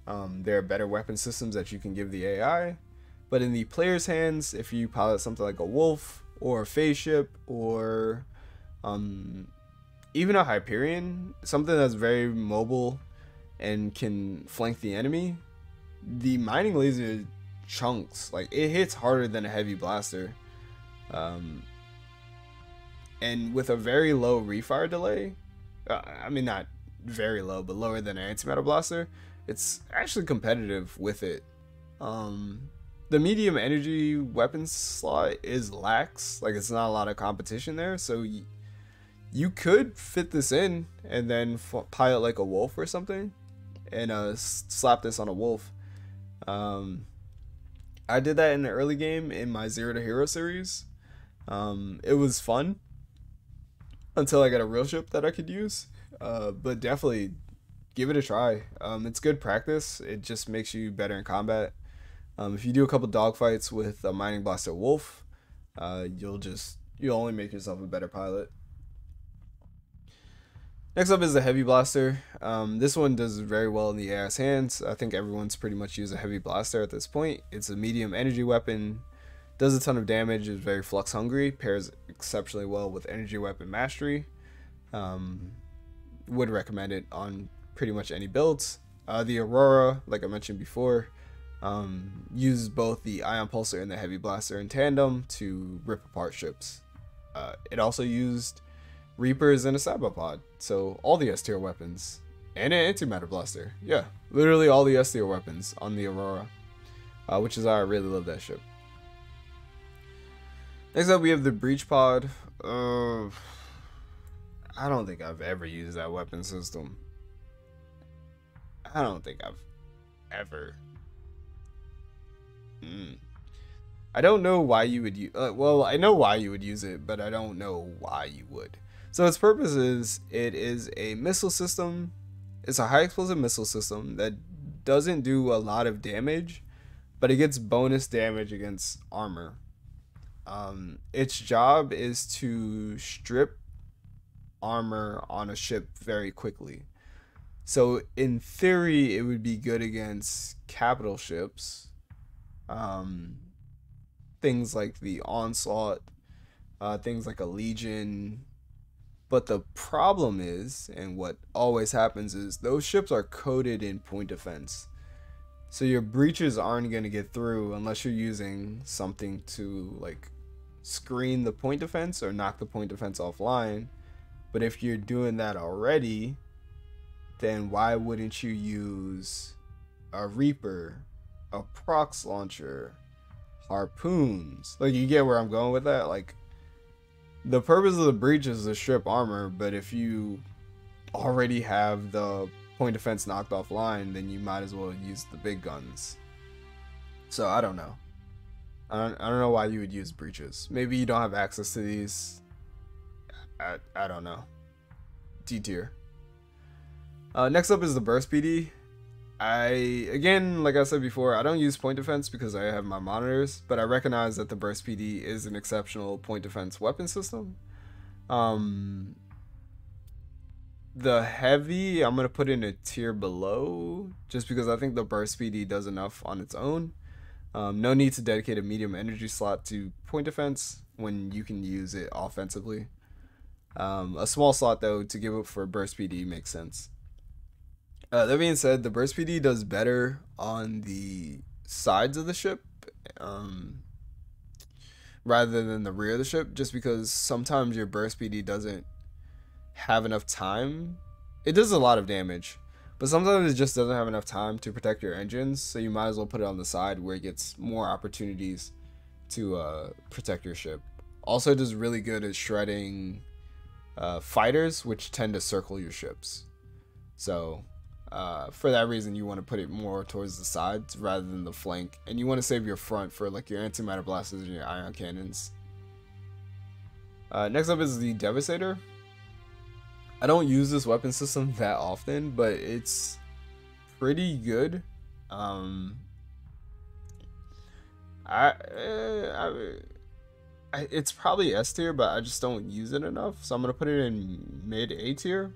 Um, there are better weapon systems that you can give the AI, but in the player's hands, if you pilot something like a wolf or a phase ship or um, even a Hyperion, something that's very mobile and can flank the enemy, the mining laser chunks. Like it hits harder than a heavy blaster. Um, and with a very low refire delay, uh, I mean not very low, but lower than an antimatter blaster, it's actually competitive with it. Um, the medium energy weapon slot is lax, like it's not a lot of competition there, so you could fit this in and then pilot like a wolf or something and uh, slap this on a wolf. Um, I did that in the early game in my Zero to Hero series. Um, it was fun until I got a real ship that I could use. Uh, but definitely give it a try. Um, it's good practice. It just makes you better in combat. Um, if you do a couple dogfights with a mining blaster wolf, uh, you'll just you'll only make yourself a better pilot. Next up is the heavy blaster. Um, this one does very well in the AS hands. I think everyone's pretty much used a heavy blaster at this point. It's a medium energy weapon, does a ton of damage, is very flux hungry, pairs exceptionally well with energy weapon mastery. Um, would recommend it on pretty much any builds. Uh, the Aurora, like I mentioned before, um, uses both the Ion Pulsar and the Heavy Blaster in tandem to rip apart ships. Uh, it also used Reapers and a Sabot so all the S tier weapons. And an Antimatter Blaster. Yeah, literally all the S tier weapons on the Aurora. Uh, which is why I really love that ship. Next up, we have the Breach Pod. Uh, I don't think I've ever used that weapon system. I don't think I've ever. Mm. I don't know why you would use. Uh, well, I know why you would use it, but I don't know why you would. So its purpose is it is a missile system. It's a high explosive missile system that doesn't do a lot of damage, but it gets bonus damage against armor. Um, its job is to strip armor on a ship very quickly. So in theory, it would be good against capital ships. Um, things like the onslaught, uh, things like a legion. But the problem is, and what always happens is, those ships are coded in point defense. So your breaches aren't going to get through unless you're using something to like screen the point defense or knock the point defense offline. But if you're doing that already, then why wouldn't you use a Reaper, a Prox launcher, harpoons? Like, you get where I'm going with that? Like, the purpose of the breach is to strip armor, but if you already have the point defense knocked offline, then you might as well use the big guns. So, I don't know. I don't, I don't know why you would use breaches. Maybe you don't have access to these. I, I don't know. D tier. Uh, next up is the burst PD. I again, like I said before, I don't use point defense because I have my monitors, but I recognize that the burst PD is an exceptional point defense weapon system. Um, the heavy, I'm gonna put in a tier below, just because I think the burst PD does enough on its own. Um, no need to dedicate a medium energy slot to point defense when you can use it offensively. Um, a small slot though to give it for burst PD makes sense. Uh, that being said, the burst PD does better on the sides of the ship um, rather than the rear of the ship, just because sometimes your burst PD doesn't have enough time. It does a lot of damage, but sometimes it just doesn't have enough time to protect your engines, so you might as well put it on the side where it gets more opportunities to uh, protect your ship. Also, does really good at shredding uh, fighters, which tend to circle your ships. So uh, for that reason, you want to put it more towards the sides rather than the flank, and you want to save your front for like your antimatter blasters and your ion cannons. Uh, next up is the Devastator. I don't use this weapon system that often, but it's pretty good. Um, I, uh, I, I, it's probably S tier, but I just don't use it enough, so I'm gonna put it in mid A tier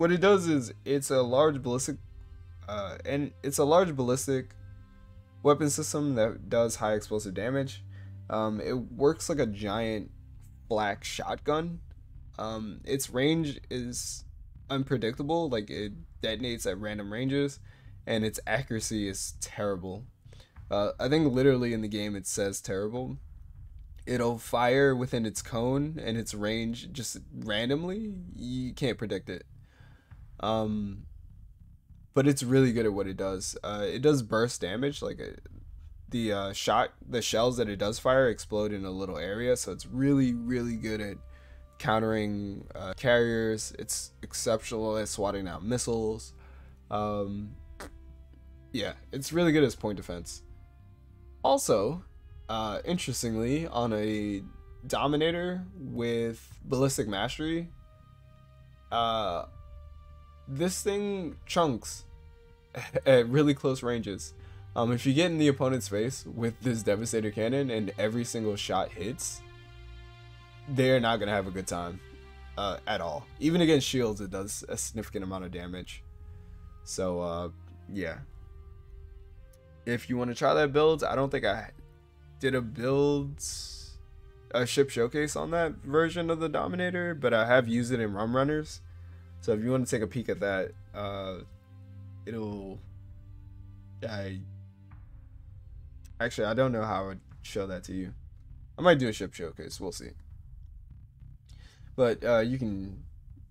what it does is it's a large ballistic, uh, and it's a large ballistic weapon system that does high explosive damage. Um, it works like a giant black shotgun. Um, its range is unpredictable, like it detonates at random ranges, and its accuracy is terrible. Uh, I think literally in the game it says terrible. It'll fire within its cone and its range just randomly. You can't predict it. Um, but it's really good at what it does. Uh, it does burst damage, like a, uh, the uh, shot, the shells that it does fire explode in a little area, so it's really, really good at countering uh, carriers. It's exceptional at swatting out missiles. Um, yeah, it's really good as point defense. Also, uh, interestingly, on a Dominator with Ballistic Mastery, uh, this thing chunks at really close ranges. Um, if you get in the opponent's face with this Devastator Cannon and every single shot hits, they're not gonna have a good time uh, at all. Even against shields, it does a significant amount of damage. So uh, yeah, if you want to try that build, I don't think I did a build a ship showcase on that version of the Dominator, but I have used it in Rum Runners. So if you want to take a peek at that, uh, it'll. I actually I don't know how I would show that to you. I might do a ship showcase. We'll see. But uh, you can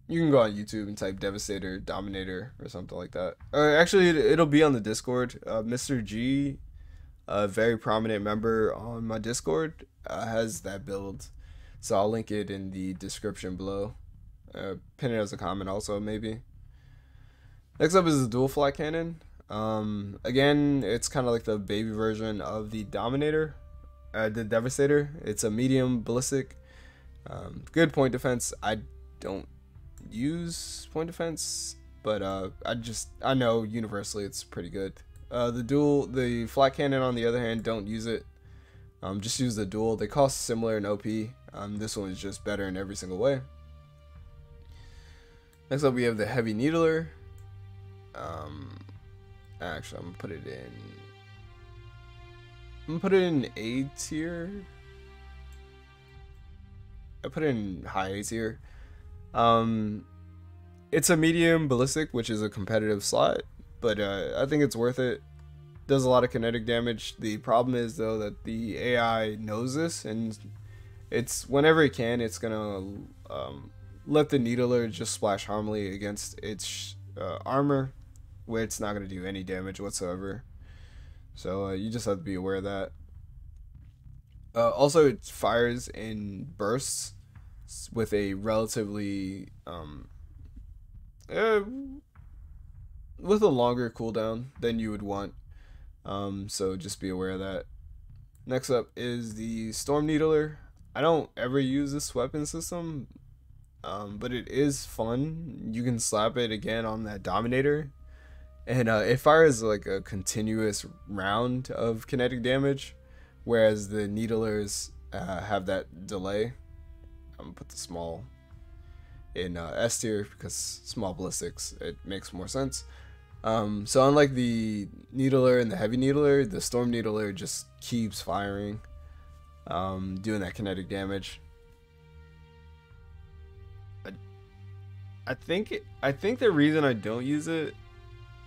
you can go on YouTube and type Devastator Dominator or something like that. Or actually, it, will be on the Discord. Uh, Mr. G, a very prominent member on my Discord, uh, has that build, so I'll link it in the description below. Uh, pin it as a comment also maybe. Next up is the dual flak cannon. Um, again, it's kind of like the baby version of the Dominator, uh, the Devastator. It's a medium ballistic. Um, good point defense. I don't use point defense, but uh, I just I know universally it's pretty good. Uh, the dual, the flak cannon on the other hand, don't use it. Um, just use the dual. They cost similar in OP. Um, this one is just better in every single way. Next up, we have the heavy needler. Um, actually, I'm gonna put it in. I'm gonna put it in A tier. I put it in high A tier. Um, it's a medium ballistic, which is a competitive slot, but uh, I think it's worth it. Does a lot of kinetic damage. The problem is though that the AI knows this, and it's whenever it can, it's gonna um, let the needler just splash harmly against its uh, armor, where it's not gonna do any damage whatsoever. So uh, you just have to be aware of that. Uh, also, it fires in bursts with a relatively um, uh, with a longer cooldown than you would want. Um, so just be aware of that. Next up is the Storm Needler. I don't ever use this weapon system, um, but it is fun. You can slap it again on that Dominator, and uh, it fires like a continuous round of kinetic damage, whereas the Needlers uh, have that delay. I'm gonna put the small in uh, S tier because small ballistics it makes more sense. Um, so unlike the needler and the heavy needler, the storm needler just keeps firing, um, doing that kinetic damage. I, I think I think the reason I don't use it,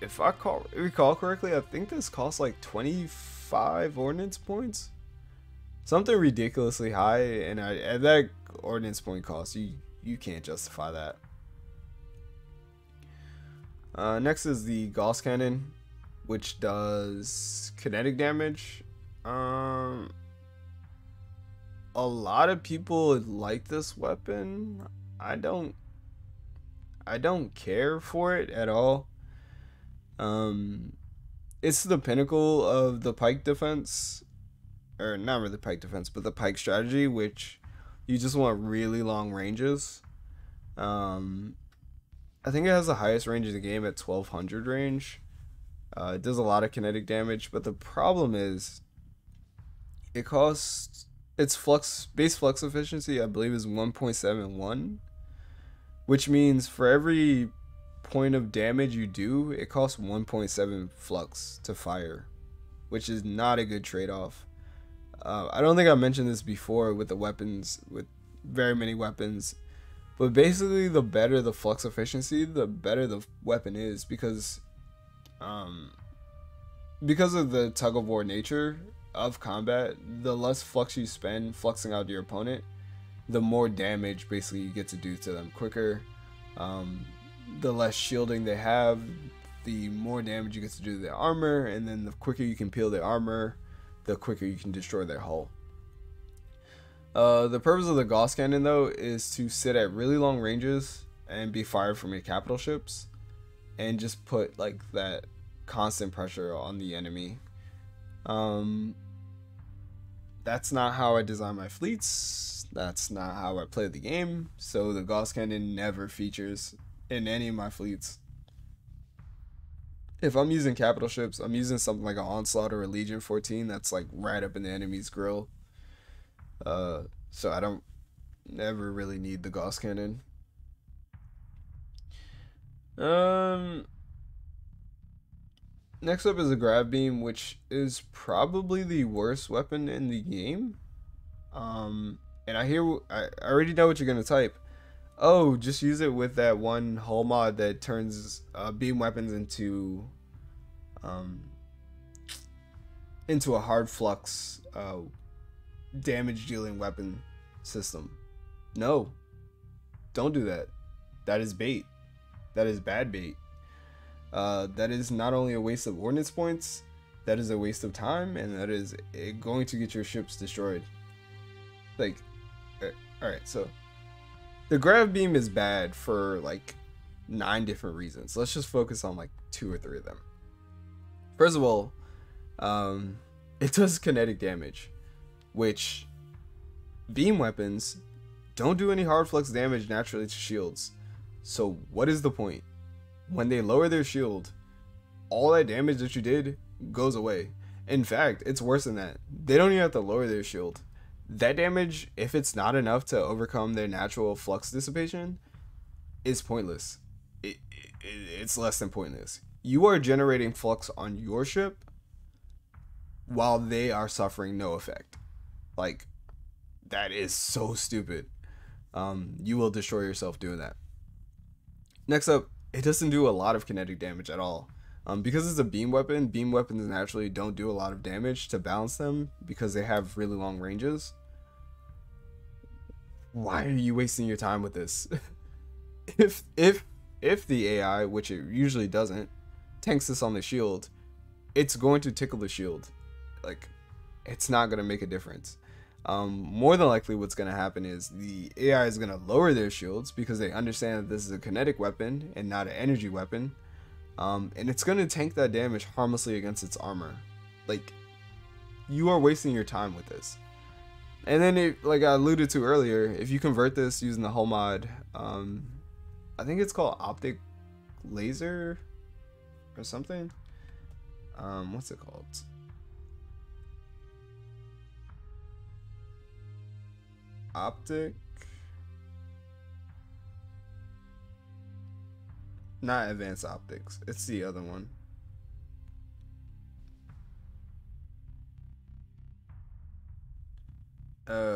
if I call, recall correctly, I think this costs like 25 ordnance points, something ridiculously high, and I and that ordnance point cost. You you can't justify that. Uh, next is the Gauss Cannon, which does kinetic damage. Um, a lot of people like this weapon. I don't. I don't care for it at all. Um, it's the pinnacle of the pike defense, or not really pike defense, but the pike strategy, which you just want really long ranges. Um, I think it has the highest range in the game at 1200 range. Uh, it does a lot of kinetic damage, but the problem is it costs its flux base flux efficiency I believe is 1.71, which means for every point of damage you do, it costs 1.7 flux to fire, which is not a good trade-off. Uh, I don't think I mentioned this before with the weapons, with very many weapons. But basically, the better the flux efficiency, the better the weapon is because, um, because of the tug of war nature of combat, the less flux you spend fluxing out your opponent, the more damage basically you get to do to them quicker. Um, the less shielding they have, the more damage you get to do to their armor, and then the quicker you can peel their armor, the quicker you can destroy their hull. Uh, the purpose of the Gauss Cannon, though, is to sit at really long ranges and be fired from your capital ships and just put like that constant pressure on the enemy. Um, that's not how I design my fleets. That's not how I play the game. So the Gauss Cannon never features in any of my fleets. If I'm using capital ships, I'm using something like an Onslaught or a Legion 14 that's like right up in the enemy's grill. Uh, so I don't never really need the Gauss Cannon. Um, next up is a grav beam, which is probably the worst weapon in the game. Um, and I hear I, I already know what you're gonna type. Oh, just use it with that one hull mod that turns uh, beam weapons into um into a hard flux uh, damage dealing weapon system. No, don't do that. That is bait. That is bad bait. Uh, that is not only a waste of ordnance points, that is a waste of time, and that is going to get your ships destroyed. Like, eh, alright, so the grav beam is bad for like nine different reasons. Let's just focus on like two or three of them. First of all, um, it does kinetic damage, which beam weapons don't do any hard flux damage naturally to shields. So what is the point? when they lower their shield, all that damage that you did goes away. In fact, it's worse than that. They don't even have to lower their shield. That damage, if it's not enough to overcome their natural flux dissipation, is pointless. It, it, it's less than pointless. You are generating flux on your ship while they are suffering no effect. Like, that is so stupid. Um, you will destroy yourself doing that. Next up, it doesn't do a lot of kinetic damage at all. Um, because it's a beam weapon, beam weapons naturally don't do a lot of damage to balance them because they have really long ranges. Why are you wasting your time with this? if if if the AI, which it usually doesn't, tanks this on the shield, it's going to tickle the shield. Like, it's not gonna make a difference um, more than likely what's going to happen is the AI is going to lower their shields because they understand that this is a kinetic weapon and not an energy weapon. Um, and it's going to tank that damage harmlessly against its armor. Like, you are wasting your time with this. And then, it, like I alluded to earlier, if you convert this using the hull mod, um, I think it's called optic laser or something. Um, what's it called? Optic. Not advanced optics. It's the other one. Uh.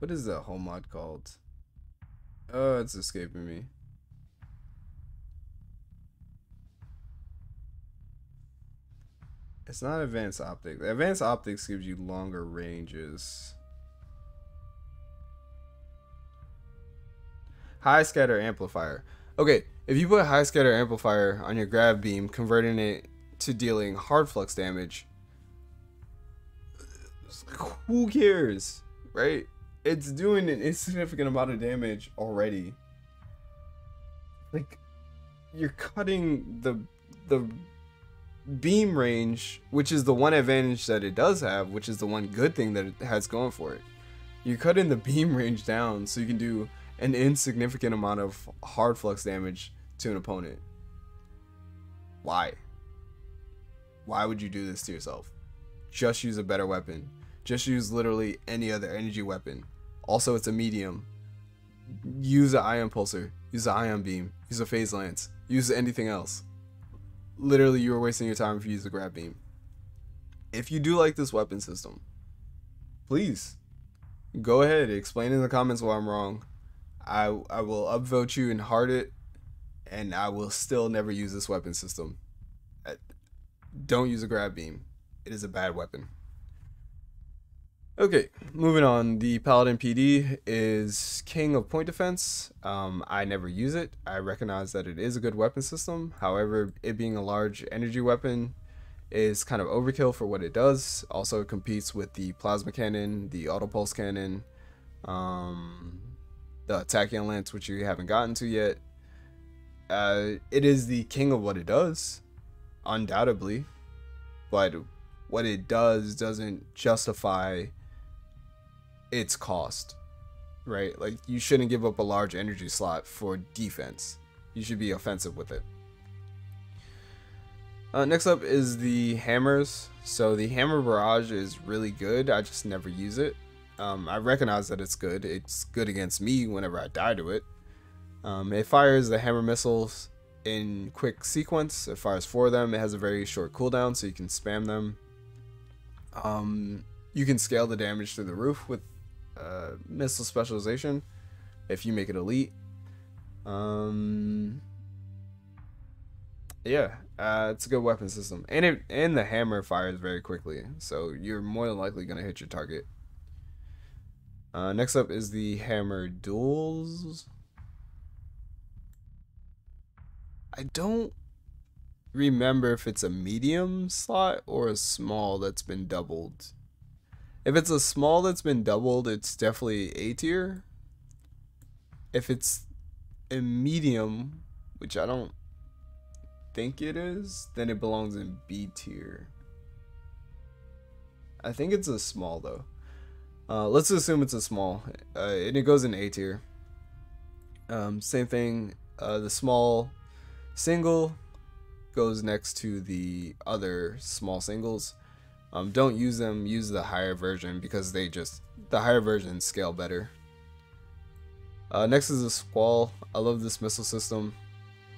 What is that whole mod called? Oh, it's escaping me. It's not advanced optics. Advanced optics gives you longer ranges. High scatter amplifier. Okay, if you put high scatter amplifier on your grav beam, converting it to dealing hard flux damage, who cares, right? It's doing an insignificant amount of damage already. Like, you're cutting the the beam range, which is the one advantage that it does have, which is the one good thing that it has going for it. You cut in the beam range down so you can do an insignificant amount of hard flux damage to an opponent. Why? Why would you do this to yourself? Just use a better weapon. Just use literally any other energy weapon. Also, it's a medium. Use an ion pulsar. Use an ion beam. Use a phase lance. Use anything else literally you were wasting your time if you use the grav beam. If you do like this weapon system, please go ahead explain in the comments why I'm wrong. I I will upvote you and heart it, and I will still never use this weapon system. Uh, don't use a grav beam. It is a bad weapon. Okay, moving on. The Paladin PD is king of point defense. Um, I never use it. I recognize that it is a good weapon system. However, it being a large energy weapon is kind of overkill for what it does. Also, it competes with the plasma cannon, the auto pulse cannon, um, the Tachyon Lance, which you haven't gotten to yet. Uh, it is the king of what it does, undoubtedly, but what it does doesn't justify its cost, right? Like you shouldn't give up a large energy slot for defense. You should be offensive with it. Uh, next up is the hammers. So the hammer barrage is really good. I just never use it. Um, I recognize that it's good. It's good against me whenever I die to it. Um, it fires the hammer missiles in quick sequence. It fires four of them. It has a very short cooldown, so you can spam them. Um, you can scale the damage through the roof with uh, missile specialization if you make it elite. Um, yeah, uh, it's a good weapon system, and it and the hammer fires very quickly, so you're more than likely gonna hit your target. Uh, next up is the hammer duels. I don't remember if it's a medium slot or a small that's been doubled. If it's a small that's been doubled, it's definitely A tier. If it's a medium, which I don't think it is, then it belongs in B tier. I think it's a small though. Uh, let's assume it's a small, uh, and it goes in A tier. Um, same thing. Uh, the small single goes next to the other small singles. Um, don't use them. Use the higher version because they just the higher versions scale better. Uh, next is the Squall. I love this missile system.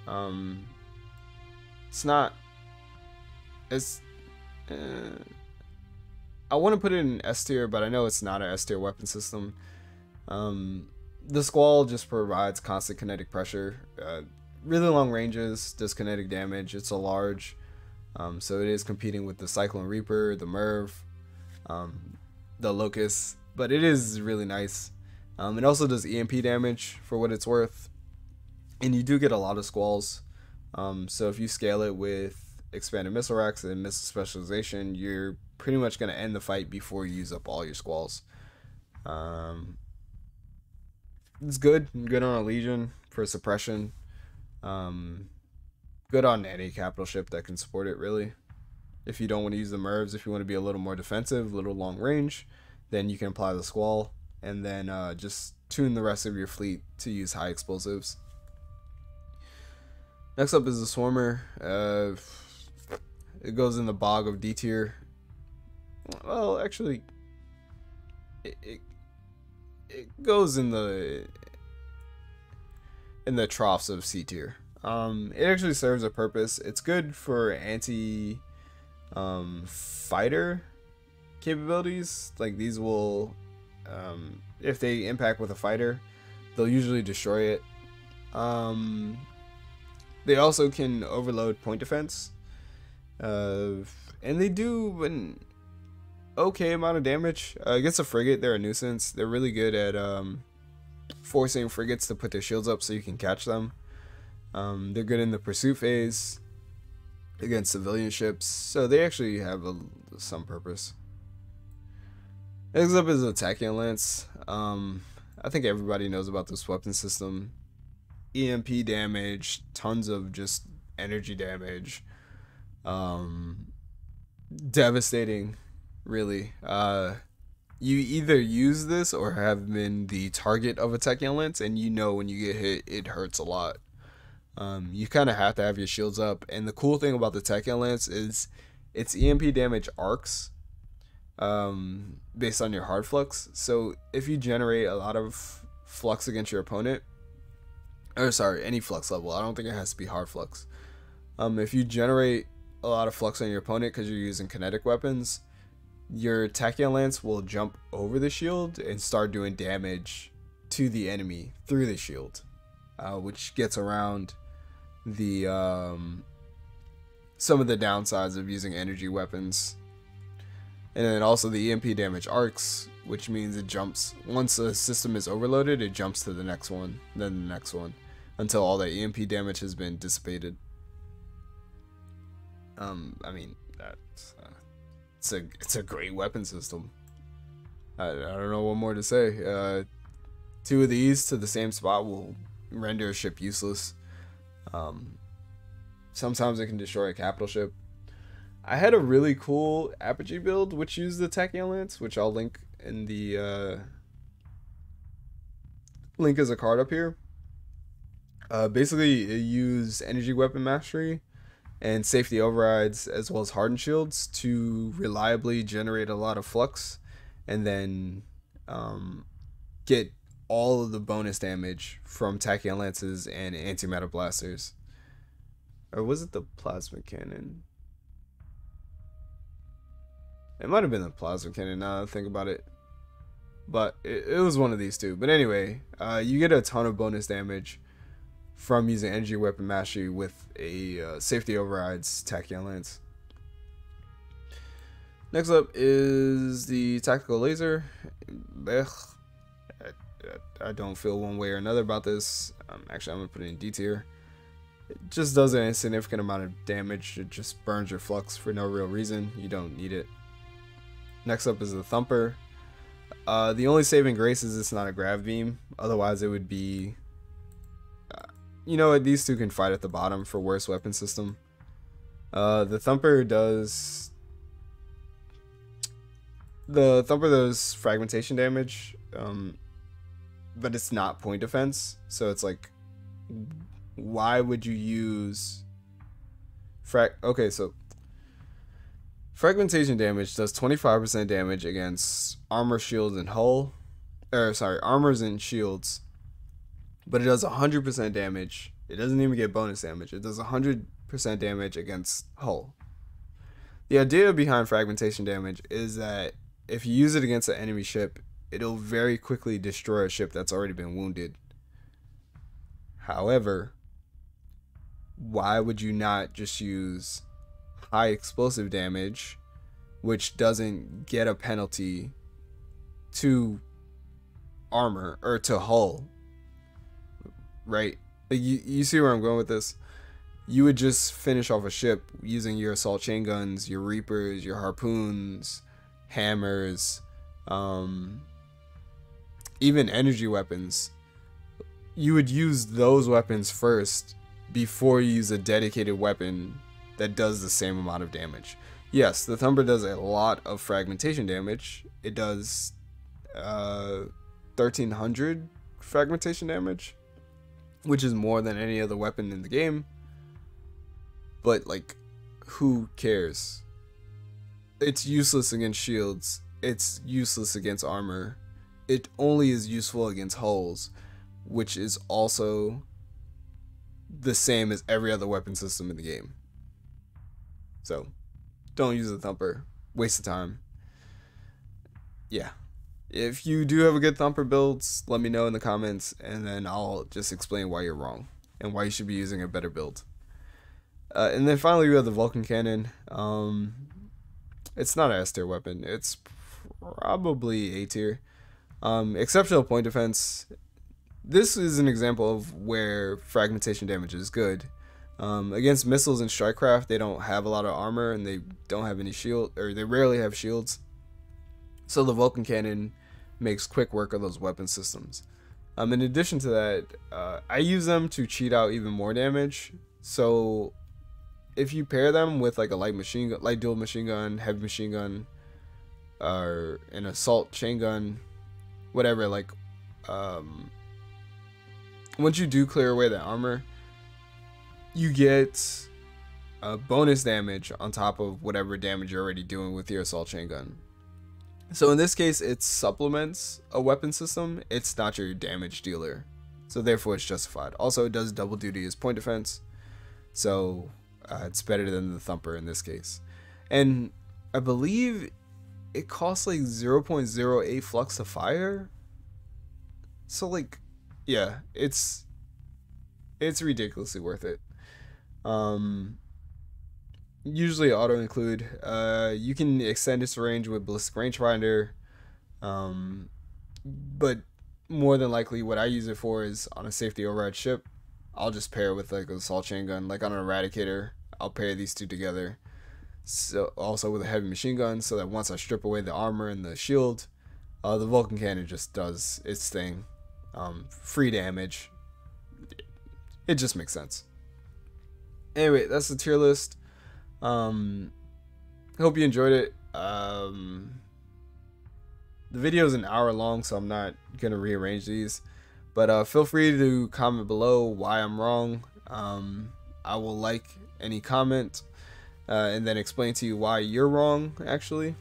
Um, it's not. It's. Uh, I want to put it in S tier, but I know it's not an S tier weapon system. Um, the Squall just provides constant kinetic pressure, uh, really long ranges, does kinetic damage. It's a large, um, so it is competing with the Cyclone Reaper, the MIRV, um, the Locust, but it is really nice. Um, it also does EMP damage for what it's worth, and you do get a lot of Squalls. Um, so if you scale it with expanded missile racks and missile specialization, you're pretty much going to end the fight before you use up all your squalls. Um, it's good. Good on a Legion for suppression. Um, good on any capital ship that can support it, really. If you don't want to use the MIRVs, if you want to be a little more defensive, a little long range, then you can apply the Squall and then uh, just tune the rest of your fleet to use high explosives. Next up is the Swarmer. Uh, it goes in the bog of D tier. Well, actually, it, it, it goes in the in the troughs of C tier. Um, it actually serves a purpose. It's good for anti um, fighter capabilities. Like these will, um, if they impact with a fighter, they'll usually destroy it. Um, they also can overload point defense. Uh, and they do an okay amount of damage. Uh, against a frigate, they're a nuisance. They're really good at um, forcing frigates to put their shields up so you can catch them. Um, they're good in the pursuit phase against civilian ships, so they actually have a, some purpose. Next up is Tachyon Lance. Um, I think everybody knows about this weapon system. EMP damage, tons of just energy damage. Um, devastating, really. Uh, you either use this or have been the target of a Tachyon Lance, and you know when you get hit, it hurts a lot. Um, you kind of have to have your shields up. And the cool thing about the Tachyon Lance is its EMP damage arcs um, based on your hard flux. So if you generate a lot of flux against your opponent, or sorry, any flux level. I don't think it has to be hard flux. Um, if you generate a lot of flux on your opponent because you're using kinetic weapons, your Tachyon Lance will jump over the shield and start doing damage to the enemy through the shield, uh, which gets around the um, some of the downsides of using energy weapons. And then also the EMP damage arcs, which means it jumps once a system is overloaded, it jumps to the next one, then the next one until all that EMP damage has been dissipated. Um, I mean, that's uh, it's a it's a great weapon system. I, I don't know what more to say. Uh, two of these to the same spot will render a ship useless. Um, sometimes it can destroy a capital ship. I had a really cool Apogee build which used the Tachyon Lance, which I'll link in the uh, link as a card up here. Uh, basically, it used energy weapon mastery and safety overrides as well as hardened shields to reliably generate a lot of flux and then um, get all of the bonus damage from tachyon lances and antimatter blasters. Or was it the plasma cannon? It might have been the plasma cannon now I think about it. But it, it was one of these two. But anyway, uh, you get a ton of bonus damage from using energy weapon mastery with a uh, safety overrides tachyon lance. Next up is the tactical laser. Ugh. I, don't feel one way or another about this. Um, actually, I'm gonna put it in D tier. It just does an insignificant amount of damage. It just burns your flux for no real reason. You don't need it. Next up is the thumper. Uh, the only saving grace is it's not a grav beam. Otherwise, it would be. Uh, you know what? These two can fight at the bottom for worst weapon system. Uh, the thumper does. The thumper does fragmentation damage, um, but it's not point defense. So it's like, why would you use? Frag. Okay, so Fragmentation damage does 25% damage against armor, shields, and hull. Or, sorry, armors and shields. But it does 100% damage. It doesn't even get bonus damage. It does 100% damage against hull. The idea behind fragmentation damage is that if you use it against an enemy ship, it'll very quickly destroy a ship that's already been wounded. However, why would you not just use high explosive damage, which doesn't get a penalty to armor or to hull. Right? You, you see where I'm going with this? You would just finish off a ship using your assault chain guns, your reapers, your harpoons, hammers, um, even energy weapons. You would use those weapons first before you use a dedicated weapon that does the same amount of damage. Yes, the Thumper does a lot of fragmentation damage. It does uh, 1300 fragmentation damage, which is more than any other weapon in the game. But, like, who cares? It's useless against shields, it's useless against armor. It only is useful against hulls, which is also the same as every other weapon system in the game. So don't use a thumper. Waste of time. Yeah. If you do have a good thumper build, let me know in the comments and then I'll just explain why you're wrong and why you should be using a better build. Uh, and then finally we have the Vulcan Cannon. Um, it's not an S tier weapon. It's probably A tier. Um, exceptional point defense. This is an example of where fragmentation damage is good. Um, against missiles and strikecraft, they don't have a lot of armor and they don't have any shield, or they rarely have shields. So the Vulcan cannon makes quick work of those weapon systems. Um, in addition to that, uh, I use them to cheat out even more damage. So if you pair them with like a light machine gun, light dual machine gun, heavy machine gun, or an assault chain gun, whatever, like um, once you do clear away the armor, you get a bonus damage on top of whatever damage you're already doing with your assault chain gun. So in this case, it supplements a weapon system. It's not your damage dealer. So therefore it's justified. Also, it does double duty as point defense. So uh, it's better than the Thumper in this case. And I believe it costs like 0.08 flux to fire. So like, yeah, it's it's ridiculously worth it. Um, usually auto include. Uh, you can extend its range with ballistic rangefinder. Um, but more than likely, what I use it for is on a safety override ship. I'll just pair it with like a assault chain gun, like on an eradicator. I'll pair these two together. So also with a heavy machine gun, so that once I strip away the armor and the shield, uh, the Vulcan cannon just does its thing. um, free damage. It just makes sense. Anyway, that's the tier list. Um, hope you enjoyed it. Um, the video is an hour long, so I'm not gonna rearrange these. But uh, feel free to comment below why I'm wrong. Um, I will like any comment uh, and then explain to you why you're wrong, actually.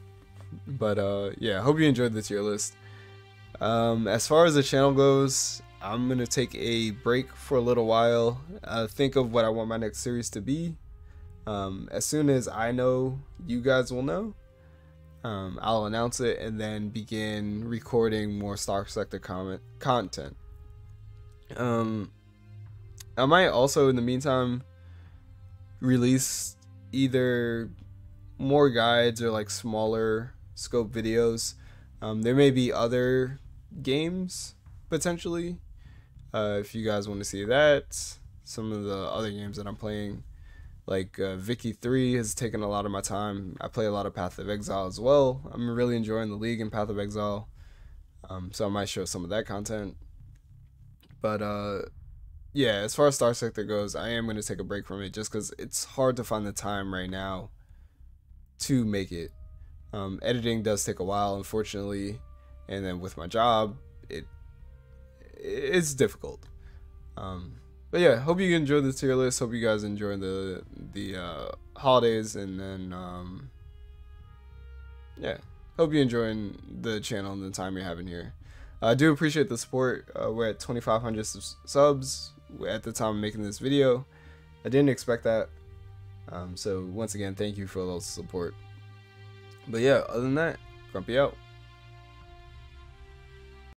But uh, yeah, I hope you enjoyed the tier list. Um, as far as the channel goes, I'm gonna take a break for a little while. Uh, think of what I want my next series to be. Um, as soon as I know, you guys will know. Um, I'll announce it and then begin recording more Starsector comment content. Um, I might also, in the meantime, release either more guides or like smaller scope videos. Um, there may be other games potentially. Uh, if you guys want to see that, some of the other games that I'm playing, like uh, Vicky 3 has taken a lot of my time. I play a lot of Path of Exile as well. I'm really enjoying the League and Path of Exile. Um, so I might show some of that content. But uh, yeah, as far as Starsector goes, I am going to take a break from it just because it's hard to find the time right now to make it. Um, editing does take a while, unfortunately, and then with my job, it it's difficult. Um, but yeah, hope you enjoy the tier list. Hope you guys enjoy the the uh, holidays, and then um, yeah, hope you're enjoying the channel and the time you're having here. I do appreciate the support. Uh, we're at 2,500 subs at the time of making this video. I didn't expect that. Um, so once again, thank you for all the support. But yeah, other than that, Grumpy out.